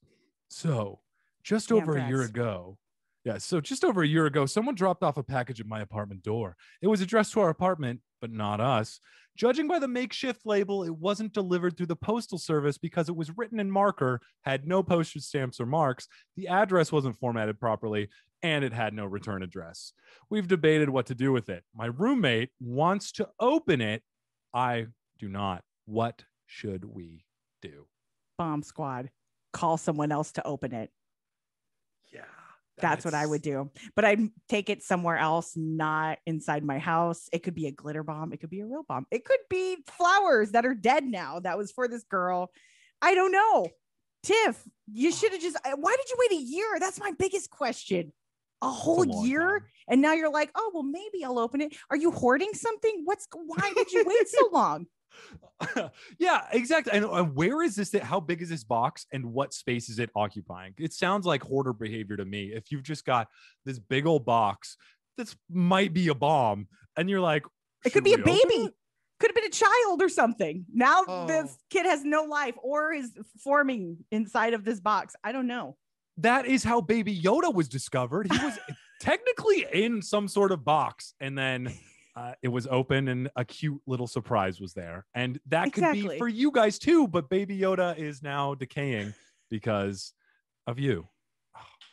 So just Damn over a year ago, yeah, so just over a year ago, someone dropped off a package at my apartment door. It was addressed to our apartment, but not us. Judging by the makeshift label, it wasn't delivered through the postal service because it was written in marker, had no postage stamps or marks, the address wasn't formatted properly, and it had no return address. We've debated what to do with it. My roommate wants to open it. I do not. What should we do? Bomb squad. Call someone else to open it. That's what I would do. But I'd take it somewhere else, not inside my house. It could be a glitter bomb. It could be a real bomb. It could be flowers that are dead now. That was for this girl. I don't know. Tiff, you should have just, uh, why did you wait a year? That's my biggest question. A whole long year? time. And now you're like, oh, well, maybe I'll open it. Are you hoarding something? What's, why did you wait so <laughs> long? <laughs> yeah, exactly. And uh, where is this? How big is this box, and what space is it occupying? It sounds like hoarder behavior to me. If you've just got this big old box this might be a bomb, and you're like, It could be a baby. it?" Could have been a child or something. Now Oh. this kid has no life or is forming inside of this box. I don't know. That is how Baby Yoda was discovered. He was <laughs> technically in some sort of box, and then. Uh, it was open and a cute little surprise was there. And that could be for you guys too, but Baby Yoda is now decaying because of you.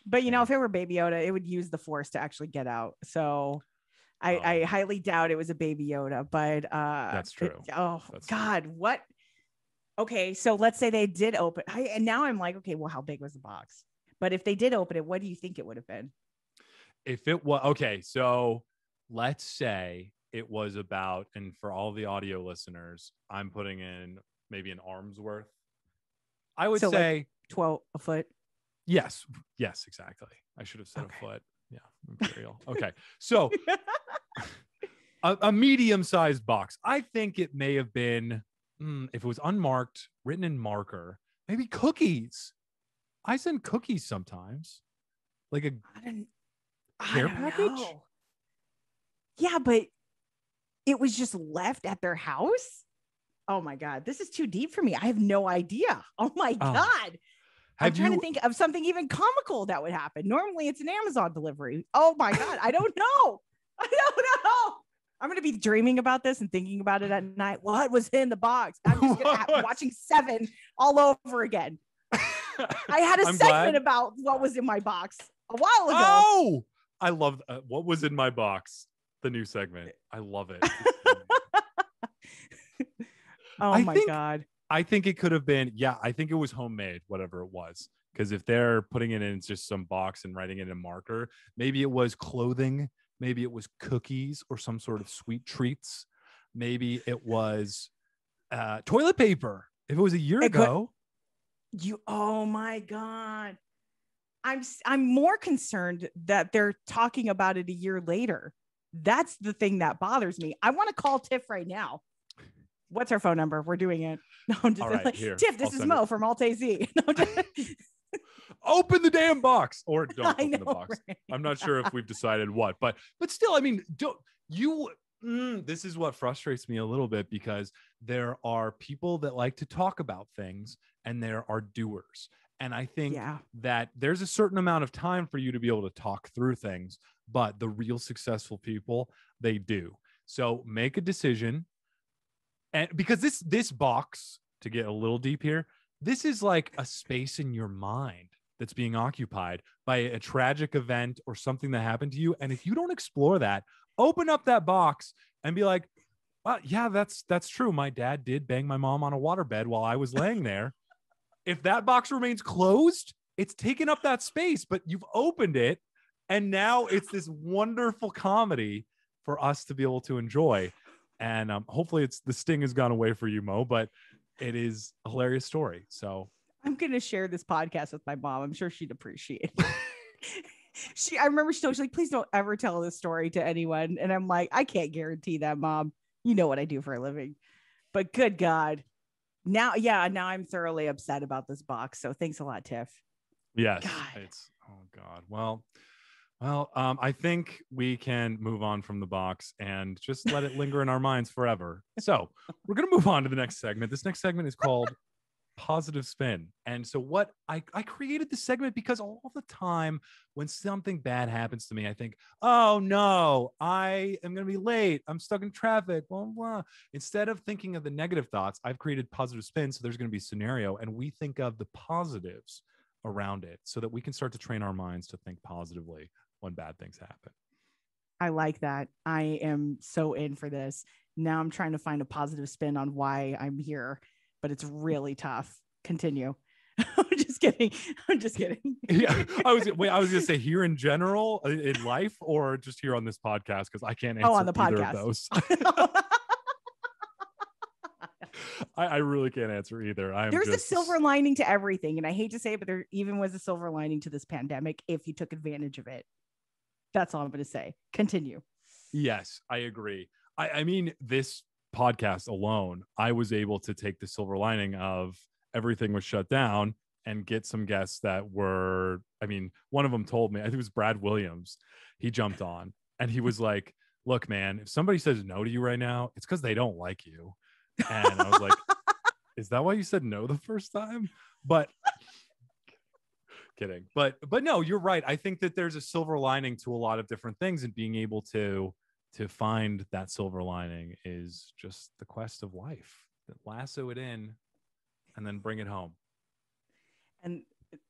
But you know, if it were Baby Yoda, it would use the force to actually get out. So I, Oh. I highly doubt it was a Baby Yoda. But uh That's it- true. oh That's true. God, what? Okay, so let's say they did open. I, and now I'm like, okay, well, how big was the box? But if they did open it, what do you think it would have been? if it was okay so let's say it was about and for all the audio listeners i'm putting in maybe an arm's worth i would So, like- say 12 a foot. yes yes exactly i should have said Okay. a foot yeah imperial okay so <laughs> a, a medium-sized box i think it may have been mm, if it was unmarked written in marker maybe cookies i send cookies sometimes like a Care package? know. Yeah, but it was just left at their house. Oh my God, this is too deep for me. I have no idea. <laughs> Oh my Oh. God. I'm trying you to think of something even comical that would happen. Normally it's an Amazon delivery. Oh my God. I don't know. <laughs> I don't know. I'm going to be dreaming about this and thinking about it at night. What was in the box? I'm just gonna have, <laughs> watching Seven all over again. I had a I'm segment glad. about what was in my box a while ago. Oh, I love uh, what was in my box. The new segment. <laughs> I love it. <laughs> Oh I my think- god. I think it could have been. Yeah, I think it was homemade, whatever it was. Because if they're putting it in just some box and writing it in a marker, maybe it was clothing, maybe it was cookies or some sort of sweet treats, maybe it was uh, toilet paper. If it was a year It could- ago, You oh my god. I'm I'm more concerned that they're talking about it a year later. That's the thing that bothers me. I want to call Tiff right now. What's her phone number? We're doing it. <laughs> No, I'm just right, like, here, Tiff, this I'll is Mo it. from. <laughs> No, just- <laughs> open the damn box or don't open know, the box. right? I'm not sure if we've decided what, but but still, I mean, don't you? Mm, this is what frustrates me a little bit because there are people that like to talk about things, and there are doers, and I think Yeah. that there's a certain amount of time for you to be able to talk through things, but the real successful people they do. So make a decision, and because this this box to get a little deep here, this is like a space in your mind that's being occupied by a tragic event or something that happened to you. And if you don't explore that, open up that box and be like, Uh, yeah, that's that's true. My dad did bang my mom on a waterbed while I was laying there. If that box remains closed, it's taken up that space, but you've opened it, and now it's this wonderful comedy for us to be able to enjoy. And um, hopefully, it's the sting has gone away for you, Mo. But it is a hilarious story. So I'm gonna share this podcast with my mom. I'm sure she'd appreciate. it. <laughs> she, I remember she told she's like, please don't ever tell this story to anyone. And I'm like, I can't guarantee that, mom. You know what I do for a living. But good God. Now, yeah, now I'm thoroughly upset about this box. So thanks a lot, Tiff. yes, God. it's oh god. Well, well, um, I think we can move on from the box and just let it linger in our minds forever. So we're gonna move on to the next segment. This next segment is called positive spin. And so what I, I created this segment because all the time when something bad happens to me, I think, oh no, I am gonna be late. I'm stuck in traffic, blah, blah. Instead of thinking of the negative thoughts, I've created positive spin. So there's gonna be a scenario and we think of the positives around it so that we can start to train our minds to think positively when bad things happen. I like that. I am so in for this. Now I'm trying to find a positive spin on why I'm here, but it's really tough. Continue. <laughs> I'm just kidding. I'm just kidding. <laughs> yeah, I was wait. I was gonna <laughs> say here in general uh, in life, or just here on this podcast because I can't answer Oh, on the either podcast. of those. I, I really can't answer either. I'm There's just, a silver lining to everything. And I hate to say it, but there even was a silver lining to this pandemic if you took advantage of it. That's all I'm going to say. Continue. Yes, I agree. I, I mean, this podcast alone, I was able to take the silver lining of everything was shut down and get some guests that were, I mean, one of them told me, I think it was Brad Williams. He jumped on and he was like, Look, man, if somebody says no to you right now, it's because they don't like you. And I was like, <laughs> Is that why you said no the first time? But kidding. But but no, you're right. I think that there's a silver lining to a lot of different things and being able to to find that silver lining is just the quest of life. Lasso it in and then bring it home. And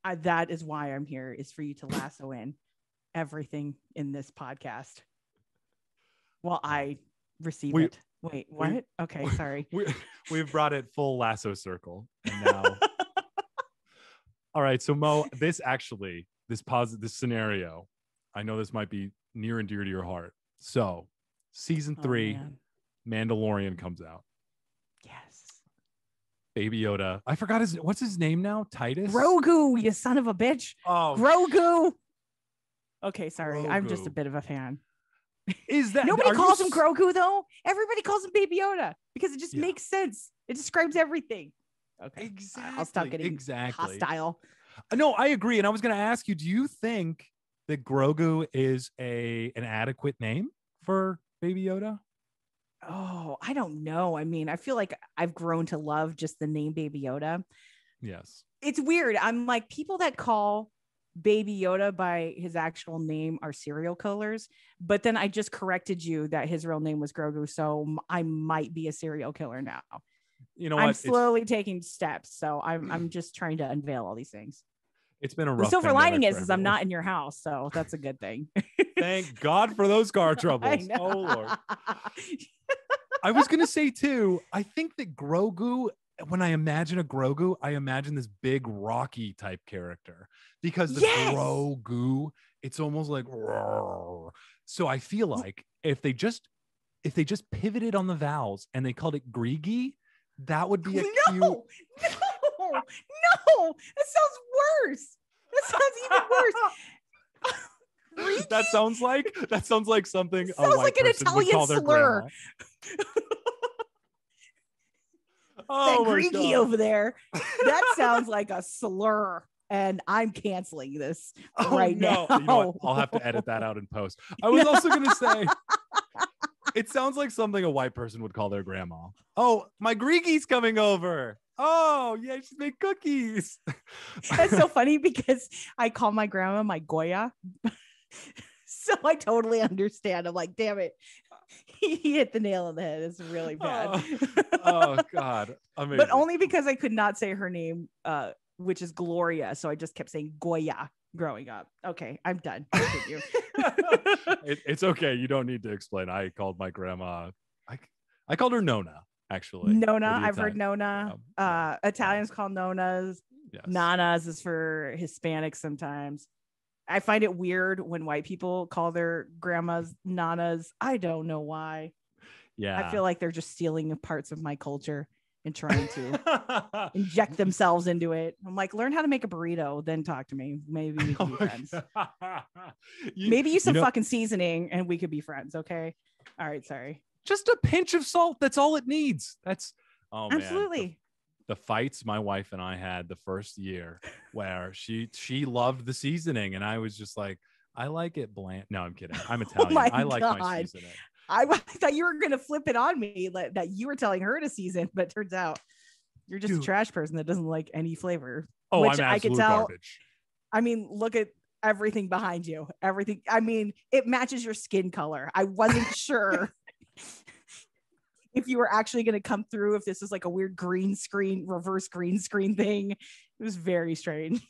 I, that is why I'm here is for you to lasso in everything in this podcast while I receive We- it. Wait, what? okay, sorry. <laughs> We, we've brought it full lasso circle. And now <laughs> all right. So Mo, this actually, this positive this scenario, I know this might be near and dear to your heart. So season Oh, three, man. Mandalorian comes out. Yes. Baby Yoda. I forgot his what's his name now? Titus? Grogu, you son of a bitch. Oh, Grogu. Okay, sorry. I'm just a bit of a fan. is that Nobody are you calls him Grogu though. Everybody calls him Baby Yoda because it just Yeah. makes sense. It describes everything. Okay. Exactly. I'll stop getting exactly. hostile. No, I agree. And I was going to ask you, do you think that Grogu is a an adequate name for Baby Yoda? Oh, I don't know. I mean, I feel like I've grown to love just the name Baby Yoda. Yes. It's weird. I'm like people that call Baby Yoda by his actual name are serial killers, but then I just corrected you that his real name was Grogu, so I might be a serial killer now. You know what? I'm It's- slowly taking steps, so I'm I'm <clears throat> just trying to unveil all these things. It's been a rough. The silver lining is, is I'm not in your house, so that's a good thing. Thank <laughs> God for those car troubles. Oh Lord. <laughs> I was gonna say too. I think that Grogu. When I imagine a Grogu, I imagine this big Rocky type character because the Yes! Grogu, it's almost like. "Roar." So I feel like if they just if they just pivoted on the vowels and they called it Greegi, that would be a <laughs> no, cute. no, no. That sounds worse. That sounds even worse. <laughs> that sounds like that sounds like something a Sounds like an Italian slur. oh that Greeky over there. That <laughs> sounds like a slur. And I'm canceling this Oh, right no. now. You know? I'll have to edit that out in post. I was also going <laughs> to say, it sounds like something a white person would call their grandma. Oh, my Greeky's coming over. Oh, yeah, she's made cookies. <laughs> That's so funny because I call my grandma my Goya. <laughs> so I totally understand. I'm like, damn it. <laughs> He hit the nail on the head. It's really bad. oh, God. Amazing. but only because I could not say her name, uh, which is Gloria. So I just kept saying Goya growing up. Okay, I'm done. It, it's okay. You don't need to explain. I called my grandma. I, I called her Nona, actually. Nona. I've heard Nona. yeah. Uh, Italians call Nonas. Yes. Nanas is for Hispanics sometimes. I find it weird when white people call their grandmas nanas. I don't know why. Yeah. I feel like they're just stealing parts of my culture and trying to <laughs> inject themselves into it. I'm like, learn how to make a burrito, then talk to me. Maybe we <laughs> Oh can be friends. <laughs> You- Maybe use some know- fucking seasoning and we could be friends. Okay. All right. Sorry. Just a pinch of salt. That's all it needs. That's oh man. The- Absolutely. the fights my wife and I had the first year where she she loved the seasoning and I was just like I like it bland. No, I'm kidding. I'm <laughs> oh Italian. Oh I like my seasoning. <laughs> I, thought you were going to flip it on me like, that you were telling her to season, but turns out you're just Dude. a trash person that doesn't like any flavor. Oh, Which I'm I could tell- garbage. I mean, look at everything behind you. Everything. I mean, it matches your skin color. I wasn't <laughs> sure if you were actually going to come through, if this is like a weird green screen, reverse green screen thing. It was very strange.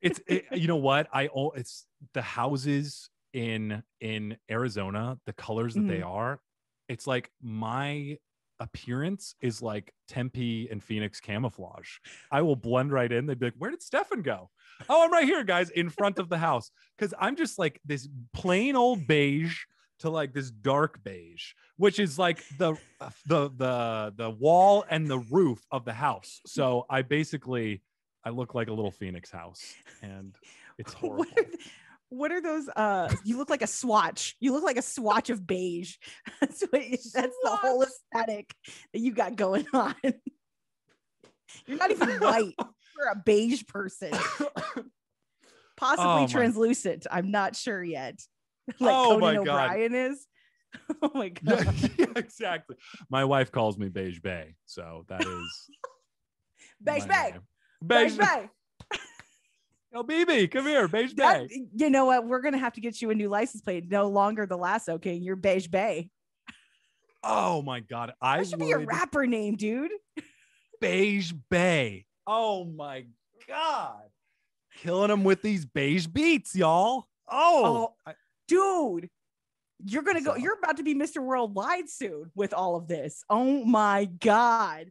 It's it, <laughs> you know what I all it's the houses in in Arizona, the colors that they Mm-hmm. are. It's like my appearance is like Tempe and Phoenix camouflage. I will blend right in. They'd be like, "Where did Stefan go?" Oh, I'm right here, guys, in front of the house. Because I'm just like this plain old beige to like this dark beige, which is like the the the the wall and the roof of the house. So I basically I look like a little Phoenix house, and it's <laughs> horrible. What are, th- what are those? Uh, you look like a swatch. You look like a swatch of beige. <laughs> That's what. you- That's the whole aesthetic that you got going <laughs> on. You're not even white. You're a beige person, <coughs> possibly Oh my- translucent. I'm not sure yet. <laughs> Like Oh my Conan God. O'Brien is. <laughs> Oh my <laughs> god. yeah, exactly. My wife calls me Beige Bay, so that is Beige Bay. Beige Beige Bay. Oh, BB, come here, Beige That- Bay. you know what? We're gonna have to get you a new license plate. No longer the Lasso King. You're Beige Bay. Oh my God, I That should be a rapper name, dude. Beige Bay. Oh my God, killing them with these beige beats, y'all. Oh, I- dude you're gonna go you're about to be mr worldwide soon with all of this oh my god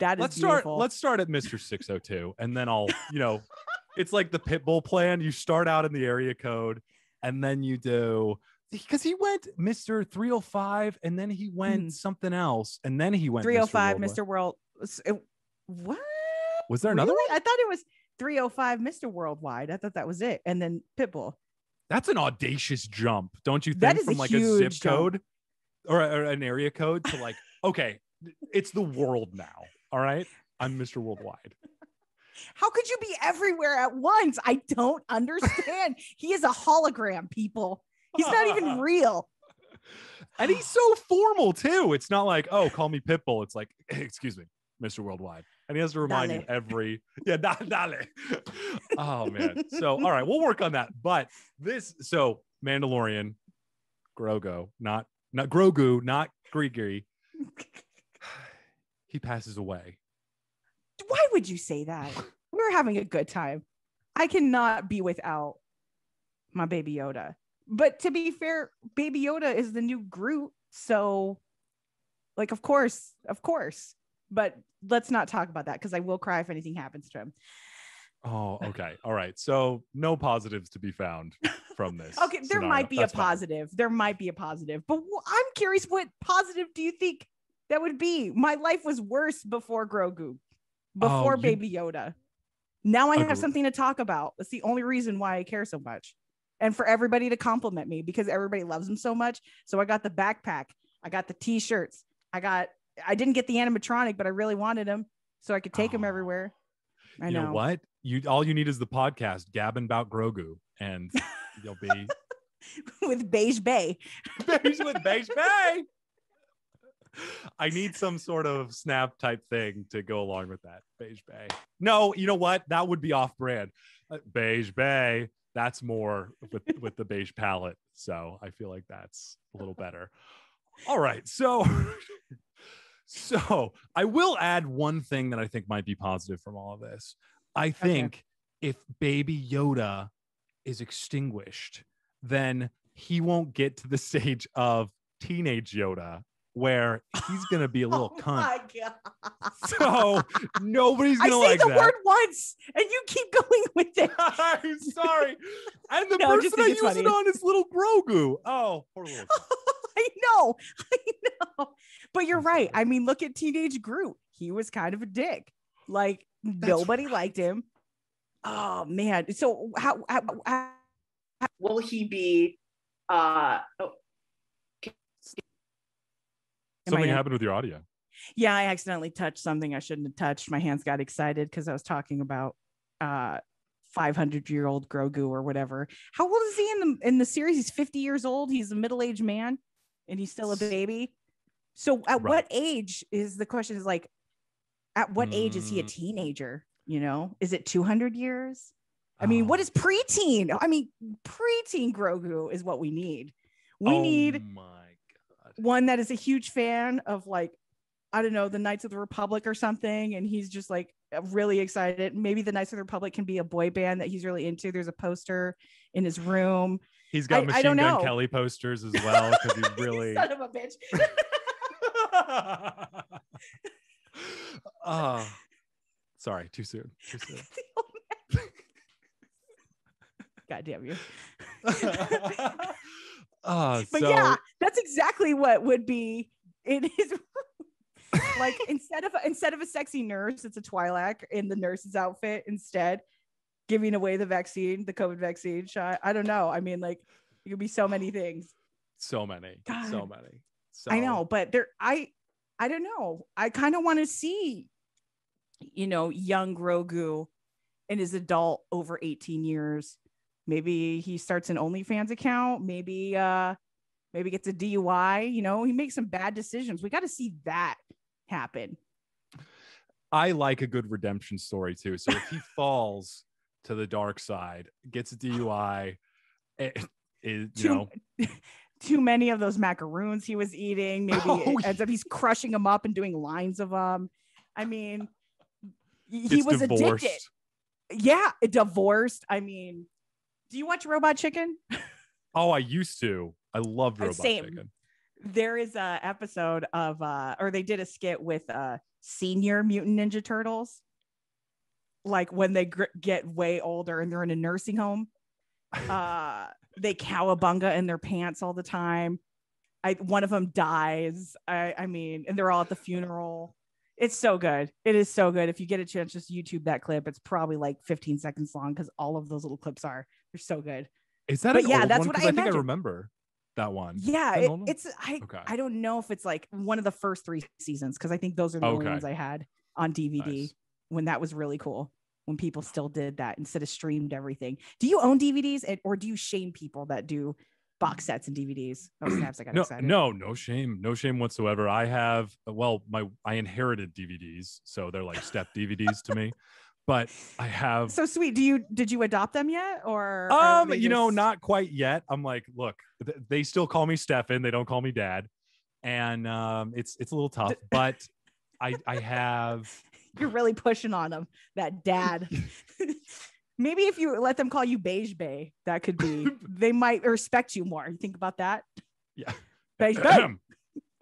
that is let's start. beautiful. Let's start at Hundred Two, and then I'll, you know, <laughs> it's like the Pitbull plan. You start out in the area code, and then you do because he went Hundred Five, and then he went Mhm. something else, and then he went 305 Worldwide. mr world s- it- what Was there another Really? one? i thought it was 305 mr worldwide i thought that was it and then pitbull That's an audacious jump, don't you think? That is from a like a zip jump. code or, or an area code to like, <laughs> okay, it's the world now. All right, I'm Mr. Worldwide. how could you be everywhere at once i don't understand <laughs> he is a hologram people he's not even <laughs> real and he's so formal too. It's not like, oh, call me Pitbull. It's like, excuse me, Mr. Worldwide. And he has to remind you every, yeah, da- dale. Oh man. So, all right, we'll work on that. But this, so Mandalorian, Grogo, not not Grogu, not Grigri. <sighs> he passes away. why would you say that? We're having a good time. I cannot be without my baby Yoda. But to be fair, baby Yoda is the new Groot. So, like, of course, of course. But let's not talk about that because I will cry if anything happens to him. Oh, okay. All right. So no positives to be found from this. Okay, there scenario. might be That's a fine. positive. There might be a positive. But I'm curious, what positive do you think that would be? My life was worse before Grogu, oh, before Oh, you- Baby Yoda. Now I have something to talk about. That's the only reason why I care so much. And for everybody to compliment me because everybody loves him so much. So I got the backpack, I got the t-shirts, I got I didn't get the animatronic, but I really wanted him so I could take him Oh. Ah. everywhere. I you know. know. what? You all you need is the podcast gabbing about Grogu, and <laughs> you'll be With Beige Bay. <laughs> beige with beige bay. I need some sort of snap type thing to go along with that beige bay. No, you know what? That would be off brand. Uh, beige bay. That's more with with the beige palette. So I feel like that's a little better. All right. So <laughs> so I will add one thing that I think might be positive from all of this. I think if baby Yoda is extinguished, then he won't get to the <laughs> stage of teenage Yoda where he's gonna be a little <laughs> oh cunt. my god! So nobody's gonna say like the that. word once, and you keep <laughs> going with it. I'm sorry. And the No, person I use it's it on is little Grogu. Oh, poor little. I know, I know. But you're right. I mean, look at Teenage Groot. He was kind of a dick. Like nobody right. liked him. Oh man. So how, how, how Will he be? Uh, oh, Am I Something happened with your audio. Yeah, I accidentally touched something I shouldn't have touched. My hands got excited because I was talking about uh 500 year old Grogu or whatever. How old is he in the in the series? He's 50 years old. He's a middle aged man, and he's still a baby. So at Right. what age is the question? Is like, at what age is he a Mm. teenager? You know, is it 200 years? I mean, what Oh. is preteen? I mean, preteen Grogu is what we need. We Oh need my god. one that is a huge fan of like I don't know the Knights of the Republic or something, and he's just like really excited. Maybe the Knights of the Republic can be a boy band that he's really into. There's a poster in his room. He's got I- I Machine don't Gun know. Kelly posters as <laughs> well because he's <laughs> really. son of a bitch. <laughs> oh, sorry, too soon. Too soon. <laughs> God damn you. uh, <laughs> But so, yeah, that's exactly what would be it is <laughs> like instead of instead of a sexy nurse, it's a Twi'lek in the nurse's outfit instead, giving away the vaccine, the COVID vaccine shot. I don't know. I mean, like it could be so many things. so many, so many. So, I know, but there I I don't know. I kind of want to see you know, young Grogu in his adult over 18 years. Maybe he starts an OnlyFans account, maybe uh maybe gets a DUI, you know, he makes some bad decisions. We got to see that happen. I like a good redemption story too. So if he <laughs> falls to the dark side, gets a DUI, it, it, you Too, know, <laughs> too many of those macaroons he was eating. <laughs> Maybe Oh, ends up he's crushing them up and doing lines of them. I mean, he was divorced. addicted. Yeah, divorced. I mean, do you watch Robot Chicken? <laughs> Oh, I used to. I loved Uh, Robot same. Chicken. There is a episode of uh or they did a skit with uh senior mutant ninja turtles. Like when they gr- get way older and they're in a nursing home. Uh they cowabunga in their pants all the time. I one of them dies. I I mean, and they're all at the funeral. It's so good. It is so good. If you get a chance, just YouTube that clip. It's probably like 15 seconds long because all of those little clips are. They're so good. Is that But yeah, that's one? what I I think I remember that one. Yeah, it- one? it's I Okay. I don't know if it's like one of the first three seasons because I think those are the only Okay. ones I had on DVD Nice. when that was really cool. When people still did that instead of streamed everything. Do you own DVDs and, or do you shame people that do box sets and DVDs? Oh <clears throat> snaps! I got No, excited. no, no shame, no shame whatsoever. I have well, my I inherited DVDs, so they're like step DVDs to me. But I have So sweet. Do you did you adopt them yet or? um, you know, not quite yet. I'm like, look, th- they still call me Stefan. They don't call me Dad, and um, it's it's a little tough. But I I have You're really pushing on them. That dad. <laughs> Maybe if you let them call you Beige Bay, that could be. <laughs> they might respect you more. You think about that. Yeah. Beige <laughs> Bay.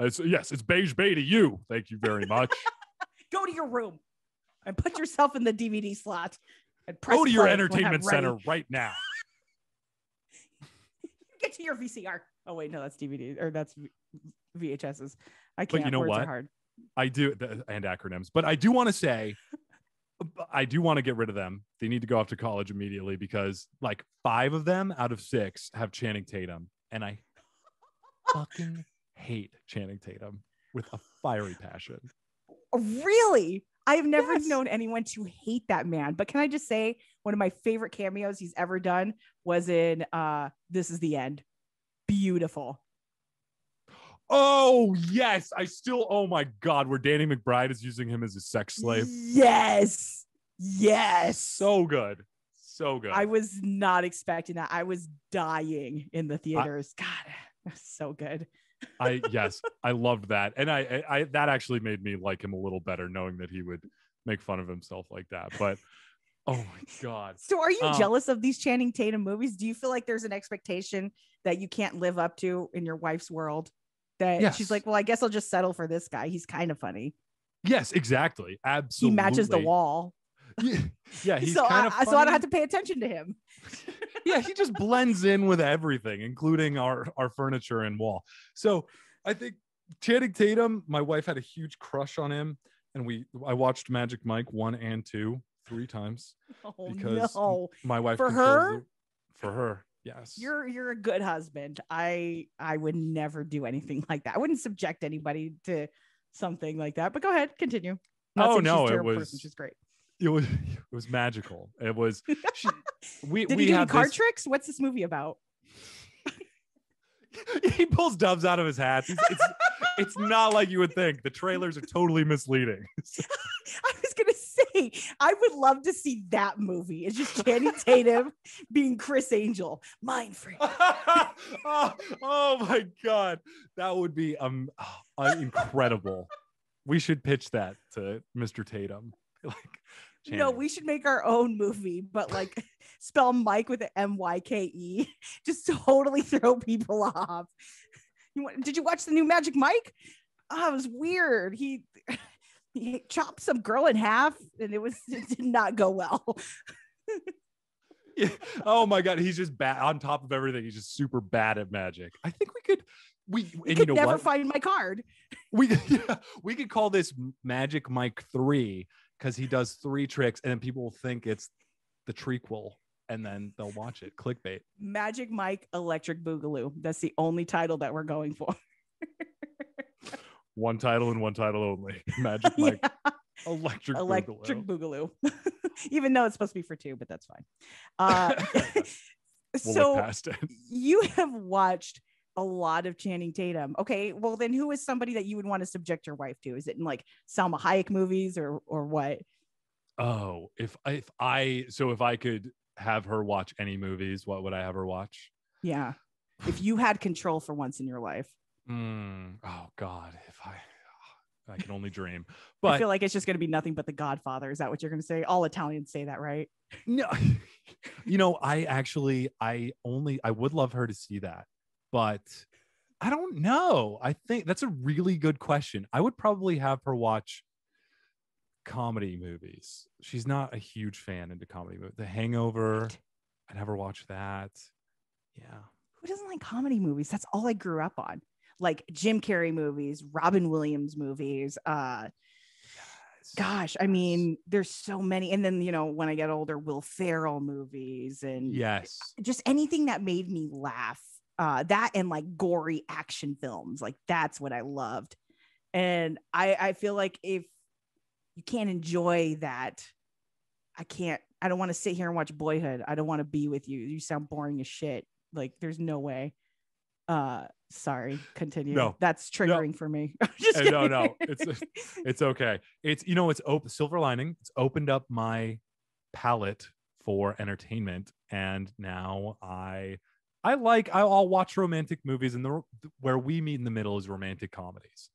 It's, yes, it's beige bay to you. Thank you very much. go to your room and put yourself in the DVD slot and press Go to your entertainment ready. center right now. Get to your VCR. Oh wait, no, that's DVD or that's VHSs. I But you can't. know Words are what? hard. I do, and acronyms, but I do want to say, I do want to get rid of them. They need to go off to college immediately because, like, five of them out of six have Channing Tatum, and I <laughs> fucking hate Channing Tatum with a fiery passion. Really? I've never Yes. known anyone to hate that man. But can I just say one of my favorite cameos he's ever done was in uh This is the End. Beautiful. Oh yes, I still. Oh my god, where Danny McBride is using him as a sex slave. Yes. Yes. So good, so good. I was not expecting that. I was dying in the theaters. God, that's so good. I <laughs> yes, I loved that, and I, I, I that actually made me like him a little better, knowing that he would make fun of himself like that. But oh my god, So are you Um, jealous of these Channing Tatum movies? Do you feel like there's an expectation that you can't live up to in your wife's world? That Yes. she's like, well, I guess I'll just settle for this guy. He's kind of funny. Yes, exactly. Absolutely. He matches the wall. Yeah, yeah <laughs> he's so, kind I, of I- so I don't have to pay attention to him. <laughs> yeah, he just blends in with everything, including our our furniture and wall. So I think Channing Tatum, my wife had a huge crush on him, and we I watched Magic Mike one and two three times. <laughs> Oh Because no. My wife For her? the- for her, yes. You're you're a good husband. I I would never do anything <laughs> like that. I wouldn't subject anybody to something like that. But go ahead, continue. Oh, saying she's no, it was- person. She's great. it was <laughs> it was magical. It was she, <laughs> we Did we he do card this- tricks? What's this movie about? he pulls doves out of his hats. It's, it's, it's not like you would think. The trailers are totally misleading. I I would love to see that movie. It's just Channing <laughs> Tatum being Criss Angel, mind freak. <laughs> oh, oh my god, that would be um uh, incredible. We should pitch that to Mr. Tatum. <laughs> Like, No, Channing. we should make our own movie, but like spell Mike with an M Y K E, just totally throw people off. You want, did you watch the new Magic Mike? Oh, it was weird. He he chopped some girl in half, and it was <laughs> it did not go well. Yeah. <laughs> Oh my god, he's just bad on top of everything. He's just super bad at magic. I think we could. We I and you could know never what? find my card. we <laughs> yeah, we could call this Magic Mike three because he does three tricks, and then people will think it's the trequel, and then they'll watch it. Clickbait. Magic Mike Electric Boogaloo. That's the only title that we're going for. One title and one title only. <laughs> Magic Mike Yeah. Electric Electric Boogaloo. Boogaloo. <laughs> Even though it's supposed to be for two, but that's fine. Uh, <laughs> We'll so past it. you have watched a lot of Channing Tatum. Okay, well then who is somebody that you would want to subject your wife to? Is it in like Salma Hayek movies or or what? Oh, if if I so if I could have her watch any movies, what would I have her watch? Yeah. If you had control for once in your life. Mm, oh God, if I I can only dream. <laughs> But I feel like it's just going to be nothing but the Godfather. Is that what you're going to say? All Italians say that, right? no, <laughs> you know, I actually I only I would love her to see that, but I don't know. I think that's a really good question. I would probably have her watch comedy movies. She's not a huge fan into comedy movies. The Hangover, I'd have her watch that. Yeah. Who doesn't like comedy movies? That's all I grew up on. Like Jim Carrey movies, Robin Williams movies. Uh gosh, I mean, there's so many. And then, you know, when I get older, Will Ferrell movies and Yes. just anything that made me laugh. Uh, that and like gory action films, like that's what I loved. And I, I feel like if you can't enjoy that, I can't. I don't want to sit here and watch Boyhood. I don't want to be with you. You sound boring as shit. Like there's no way. Uh, sorry. Continue. No. that's triggering for me. <laughs> Just Uh, no, no, it's <laughs> It's okay. It's you know, it's open silver lining. It's opened up my palette for entertainment, and now I I like I'll, I'll watch romantic movies, and the where we meet in the middle is romantic comedies.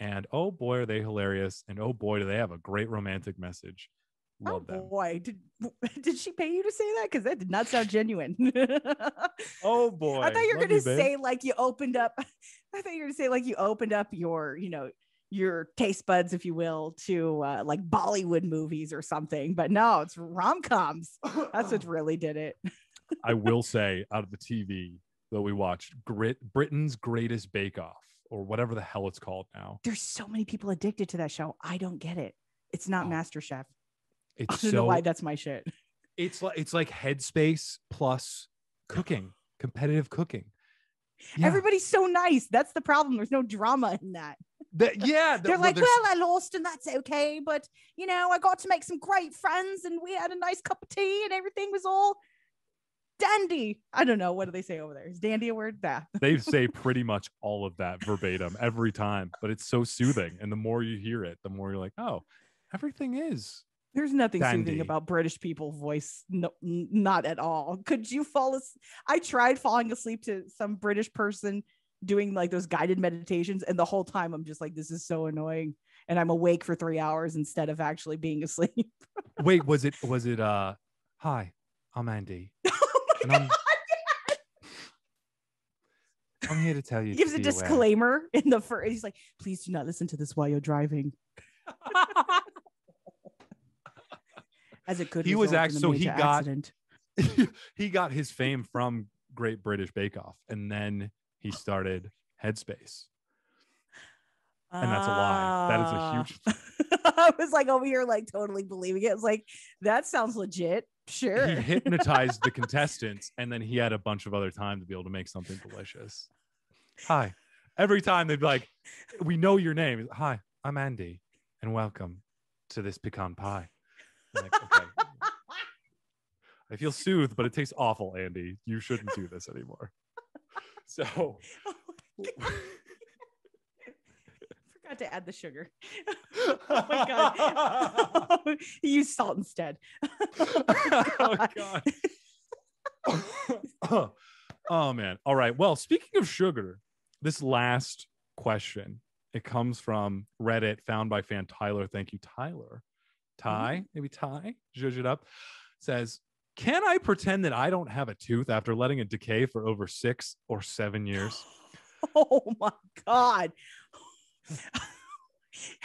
And oh boy, are they hilarious! And oh boy, do they have a great romantic message. Oh them. boy, did <laughs> did she pay you to say that? Because that did not sound genuine. <laughs> Oh boy, I thought you were Love gonna babe. say like you opened up. <laughs> I thought you were gonna say like you opened up your, you know, your taste buds, if you will, to uh, like Bollywood movies or something. But no, it's rom coms. That's what really did it. I will say out of the TV that we watched, Grit Britain's Greatest Bake Off, or whatever the hell it's called now. There's so many people addicted to that show. I don't get it. It's not Oh, MasterChef. <laughs> I It's don't know why that's my shit. it's like it's like headspace plus cooking competitive cooking yeah. Everybody's so nice. That's the problem. There's no drama in that. That- yeah th- <laughs> They're like, there's- well, I lost and that's okay. But, you know, I got to make some great friends and we had a nice cup of tea and everything was all dandy. I don't know. What do they say over there? Is dandy a word? Yeah. <laughs> they say pretty much all of that verbatim every time but it's so soothing and the more you hear it the more you're like oh everything is There's nothing Dandy. soothing about British people voice. No, n- not at all. Could you fall asleep? I tried falling asleep to some British person doing like those guided meditations. And the whole time I'm just like, this is so annoying. And I'm awake for three hours instead of actually being <laughs> asleep. wait was it was it uh hi i'm andy <laughs> oh and i'm I'm here to tell you. He gives a be aware." disclaimer in the first. He's like, please do not listen to this while you're driving. As it could. He was result in act- a so he got- <laughs> he got his fame from Great British Bake Off, and then he started Headspace, and that's a lie. That is a Ah. huge. <laughs> I was like over here, like totally believing it. It's like that sounds legit. Sure. He hypnotized the <laughs> contestants, and then he had a bunch of other time to be able to make something delicious. Hi. Every time they'd be like, "We know your name." Hi, I'm Andy, and welcome to this pecan pie. I'm like, okay. I feel soothed, but it tastes awful, Andy. You shouldn't do this anymore. So, <laughs> oh <laughs> Forgot to add the sugar. <laughs> oh my god. he used salt instead. oh god. <coughs> oh man. All right. Well, speaking of sugar, this last question it comes from Reddit, found by fan Tyler. Thank you, Tyler. Mm-hmm. Ty, maybe Ty, judge it up. Says, can I pretend that I don't have a tooth after letting it decay for over six or seven <laughs> years? Oh my god. <laughs>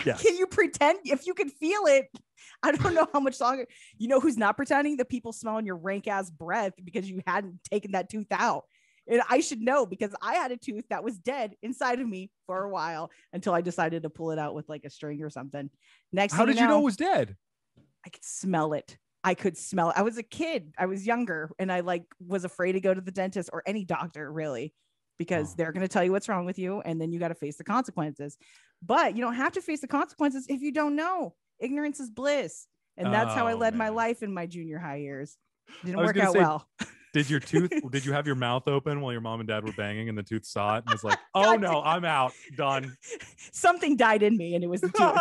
Yes. Can you pretend if you can feel it? I don't know how much longer. You know who's not pretending? The people smelling your rank ass breath because you hadn't taken that tooth out. And I should know because I had a tooth that was dead inside of me for a while until I decided to pull it out with like a string or something. Next, How did you know know it was dead? I could smell it. I could smell it. I was a kid. I was younger and I like was afraid to go to the dentist or any doctor really because Oh. they're going to tell you what's wrong with you and then you got to face the consequences. But you don't have to face the consequences if you don't know. Ignorance is bliss. And that's how I Oh, led my life in my junior high years. Didn't work out say, well. <laughs> Did your tooth? <laughs> did you have your mouth open while your mom and dad were banging, and the tooth saw it and was like, <laughs> "Oh no, I'm out, done." <laughs> Something died in me and it was the tooth.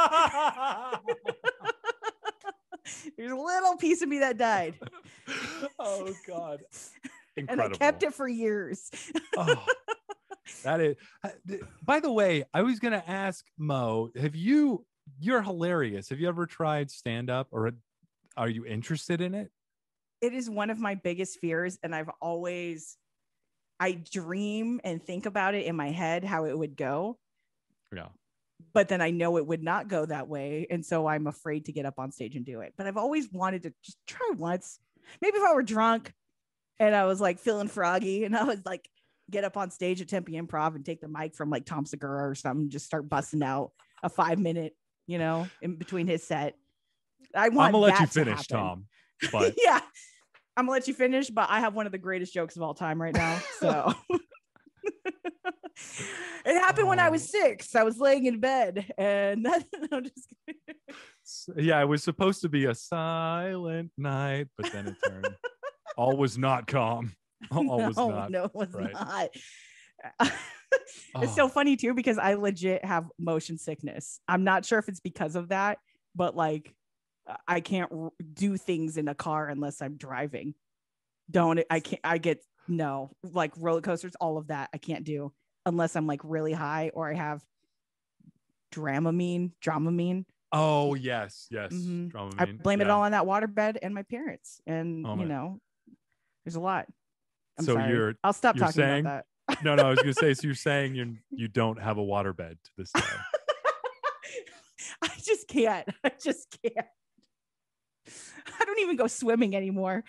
There's a little piece of me that died. oh God, Incredible. And. I kept it for years. Oh, that is. uh, By the way, I was gonna ask Mo, have you? You're hilarious. Have you ever tried stand up, or are you interested in it? It is one of my biggest fears and i've always i dream and think about it in my head how it would go Yeah. but then i know it would not go that way and so i'm afraid to get up on stage and do it but i've always wanted to just try once maybe if i were drunk and i was like feeling froggy and i was like get up on stage at tempe improv and take the mic from like tom segura or something just start busting out a five minute you know in between his set i want I'm gonna let you to finish, happen. Tom. <laughs> But yeah. I'm gonna let you finish, but I have one of the greatest jokes of all time right now. <laughs> So <laughs> it happened when I was Oh. six. I was laying in bed and <laughs> that, I'm just kidding. yeah, it was supposed to be a silent night, but then it turned. all was not calm. All was no, not. no, it was right. not. it's so Oh. funny too because I legit have motion sickness. I'm not sure if it's because of that, but like I can't r- do things in a car unless I'm driving. Don't I can't I get no like roller coasters, all of that I can't do unless I'm like really high or I have Dramamine, Dramamine. Oh yes, yes. Mhm. Dramamine. I blame it all on that waterbed and my parents. And Oh, you know, there's a lot. I'm So sorry. you're- I'll stop you're talking saying- about that. <laughs> No, no, I was gonna say. So you're <laughs> saying you you don't have a waterbed to this day? <laughs> I just can't. I just can't. I don't even go swimming anymore.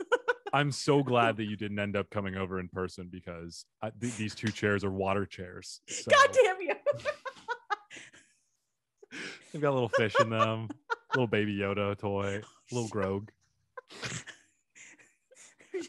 <laughs> I'm so glad that you didn't end up coming over in person because I, th- these two chairs are water chairs. So God damn you. <laughs> they've got a little fish in them, little baby Yoda toy, oh, little Grogu. oh my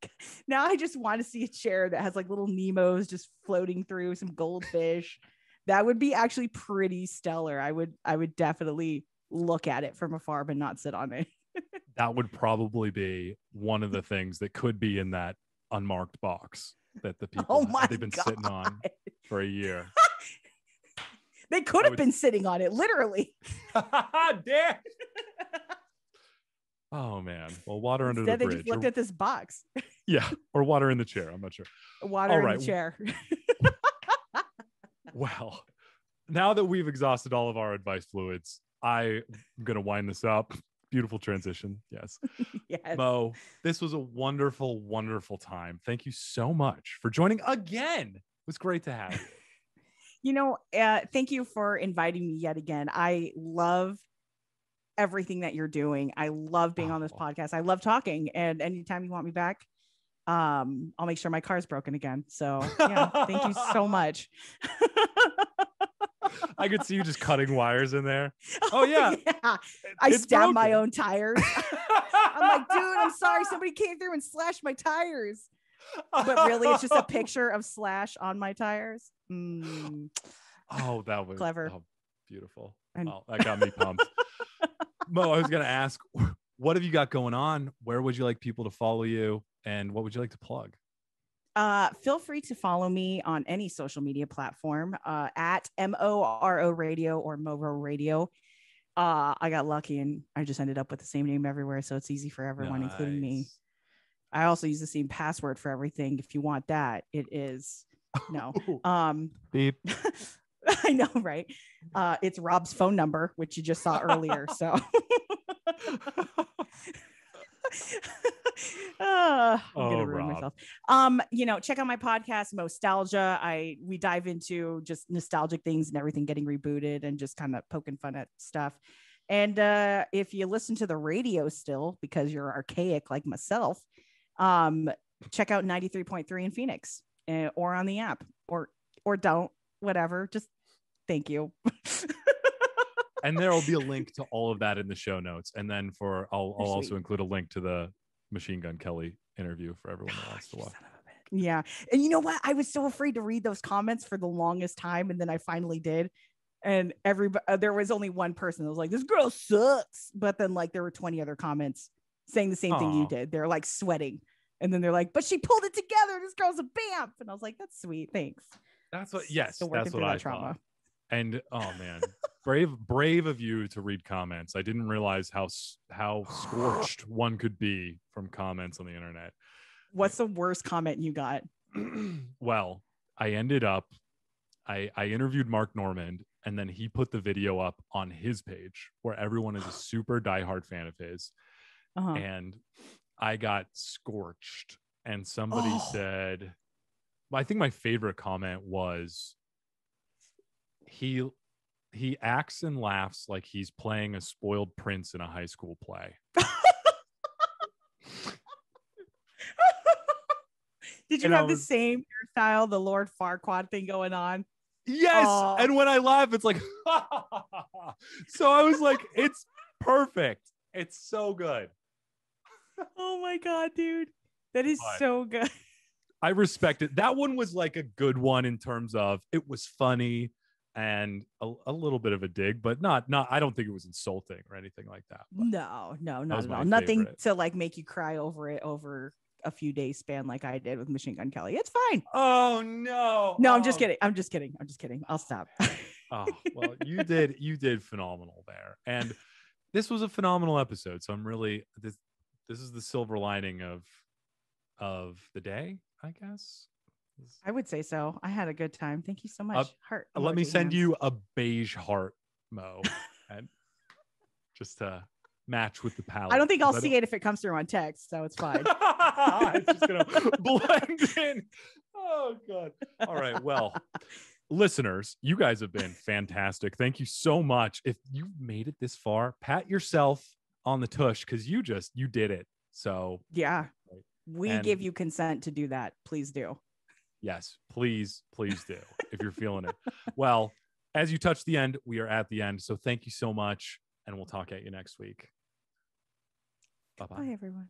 God. Now I just want to see a chair that has like little Nemos just floating through some goldfish. That would be actually pretty stellar. I would I would definitely look at it from afar but not sit on it. <laughs> That would probably be one of the things that could be in that unmarked box that the people Oh have- my they've been God. sitting on for a year. <laughs> They could have would- been sitting on it, literally. <laughs> Damn. Oh man. Well, water under Instead, the they bridge. just looked or- at this box. yeah, or water in the chair. I'm not sure. Water All in right. the chair. Well, now that we've exhausted all of our advice fluids, I'm gonna wind this up. Beautiful transition. Yes. <laughs> yes. Mo, this was a wonderful, wonderful time. Thank you so much for joining again. It was great to have you. <laughs> you know, uh, thank you for inviting me yet again. I love everything that you're doing. I love being on this Oh. podcast. I love talking. And anytime you want me back, um, I'll make sure my car's broken again. So yeah, thank you so <laughs> much. <laughs> I could see you just cutting wires in there. <laughs> Oh, yeah. I It's stabbed my own tires. <laughs> I'm like, dude, I'm sorry. Somebody came through and slashed my tires. But really, it's just a picture of slash on my tires. Mm. Oh, that was Clever. oh, beautiful. And- oh, that got me pumped. Mo, I was going to ask, what have you got going on? Where would you like people to follow you? And what would you like to plug? Uh, feel free to follow me on any social media platform uh, at M O R O Radio or MoRo Radio. Uh, I got lucky and I just ended up with the same name everywhere. So it's easy for everyone, including me. I also use the same password for everything. If you want that, it is no. <laughs> Um, beep. <laughs> I know, right? Uh, it's Rob's phone number, which you just saw earlier. So, <laughs> <laughs> Ah, I'm Oh, gonna ruin Rob. myself. Um, you know, check out my podcast, MOstalgia. I we dive into just nostalgic things and everything getting rebooted and just kind of poking fun at stuff. And uh, if you listen to the radio still because you're archaic like myself, um, check out 93.3 in Phoenix uh, or on the app or or don't whatever. Just thank you. and there will be a <laughs> link to all of that in the show notes. And then for I'll, I'll also include a link to the Machine Gun Kelly interview for everyone that wants to watch. son of a bitch. Yeah. And you know what? I was so afraid to read those comments for the longest time. And then I finally did. And everybody, uh, there was only one person that was like, this girl sucks. But then, like, there were 20 other comments saying the same thing you did. They're like sweating. And then they're like, but she pulled it together. This girl's a BAMF. And I was like, that's sweet. Thanks. That's what yes, Still working that's through what that I trauma. thought. And oh man, brave brave of you to read comments. I didn't realize how how <sighs> scorched one could be from comments on the internet. What's the worst comment you got? <clears throat> well, I ended up I I interviewed Mark Normand and then he put the video up on his page where everyone is a <gasps> super diehard fan of his Uh-huh. and I got scorched and somebody Oh. said I think my favorite comment was he he acts and laughs like he's playing a spoiled prince in a high school play. <laughs> Did you And have the was- same hairstyle, the Lord Farquaad thing going on? Yes. And when I laugh, it's like <laughs> so I was like, it's perfect. It's so good. Oh my God, dude. That is But- so good. I respect it. That one was like a good one in terms of it was funny and a, a little bit of a dig, but not not I don't think it was insulting or anything like that. No, no, not at all. Nothing to like make you cry over it over a few days span like I did with Machine Gun Kelly. It's fine. Oh no. No, I'm oh. just Oh, kidding. I'm just kidding. I'm just kidding. I'll stop. <laughs> Oh, well, you did you did phenomenal there. And this was a phenomenal episode. So I'm really this this is the silver lining of of the day, I guess. I would say so. I had a good time. Thank you so much. Heart. Uh, let me send hands. you a beige heart, Mo, <laughs> and just to match with the palette. I don't think I'll see it if it comes through on text, so it's fine. <laughs> it's just gonna <laughs> blend in. Oh god. All right. Well, listeners, you guys have been fantastic. Thank you so much. If you made it this far, pat yourself on the tush because you just you did it. So yeah. Right. We And- give you consent to do that. Please do. Yes, please, please do if you're feeling it. <laughs> Well, as you touch the end, we are at the end. So thank you so much, and we'll talk at you next week. Bye bye, everyone.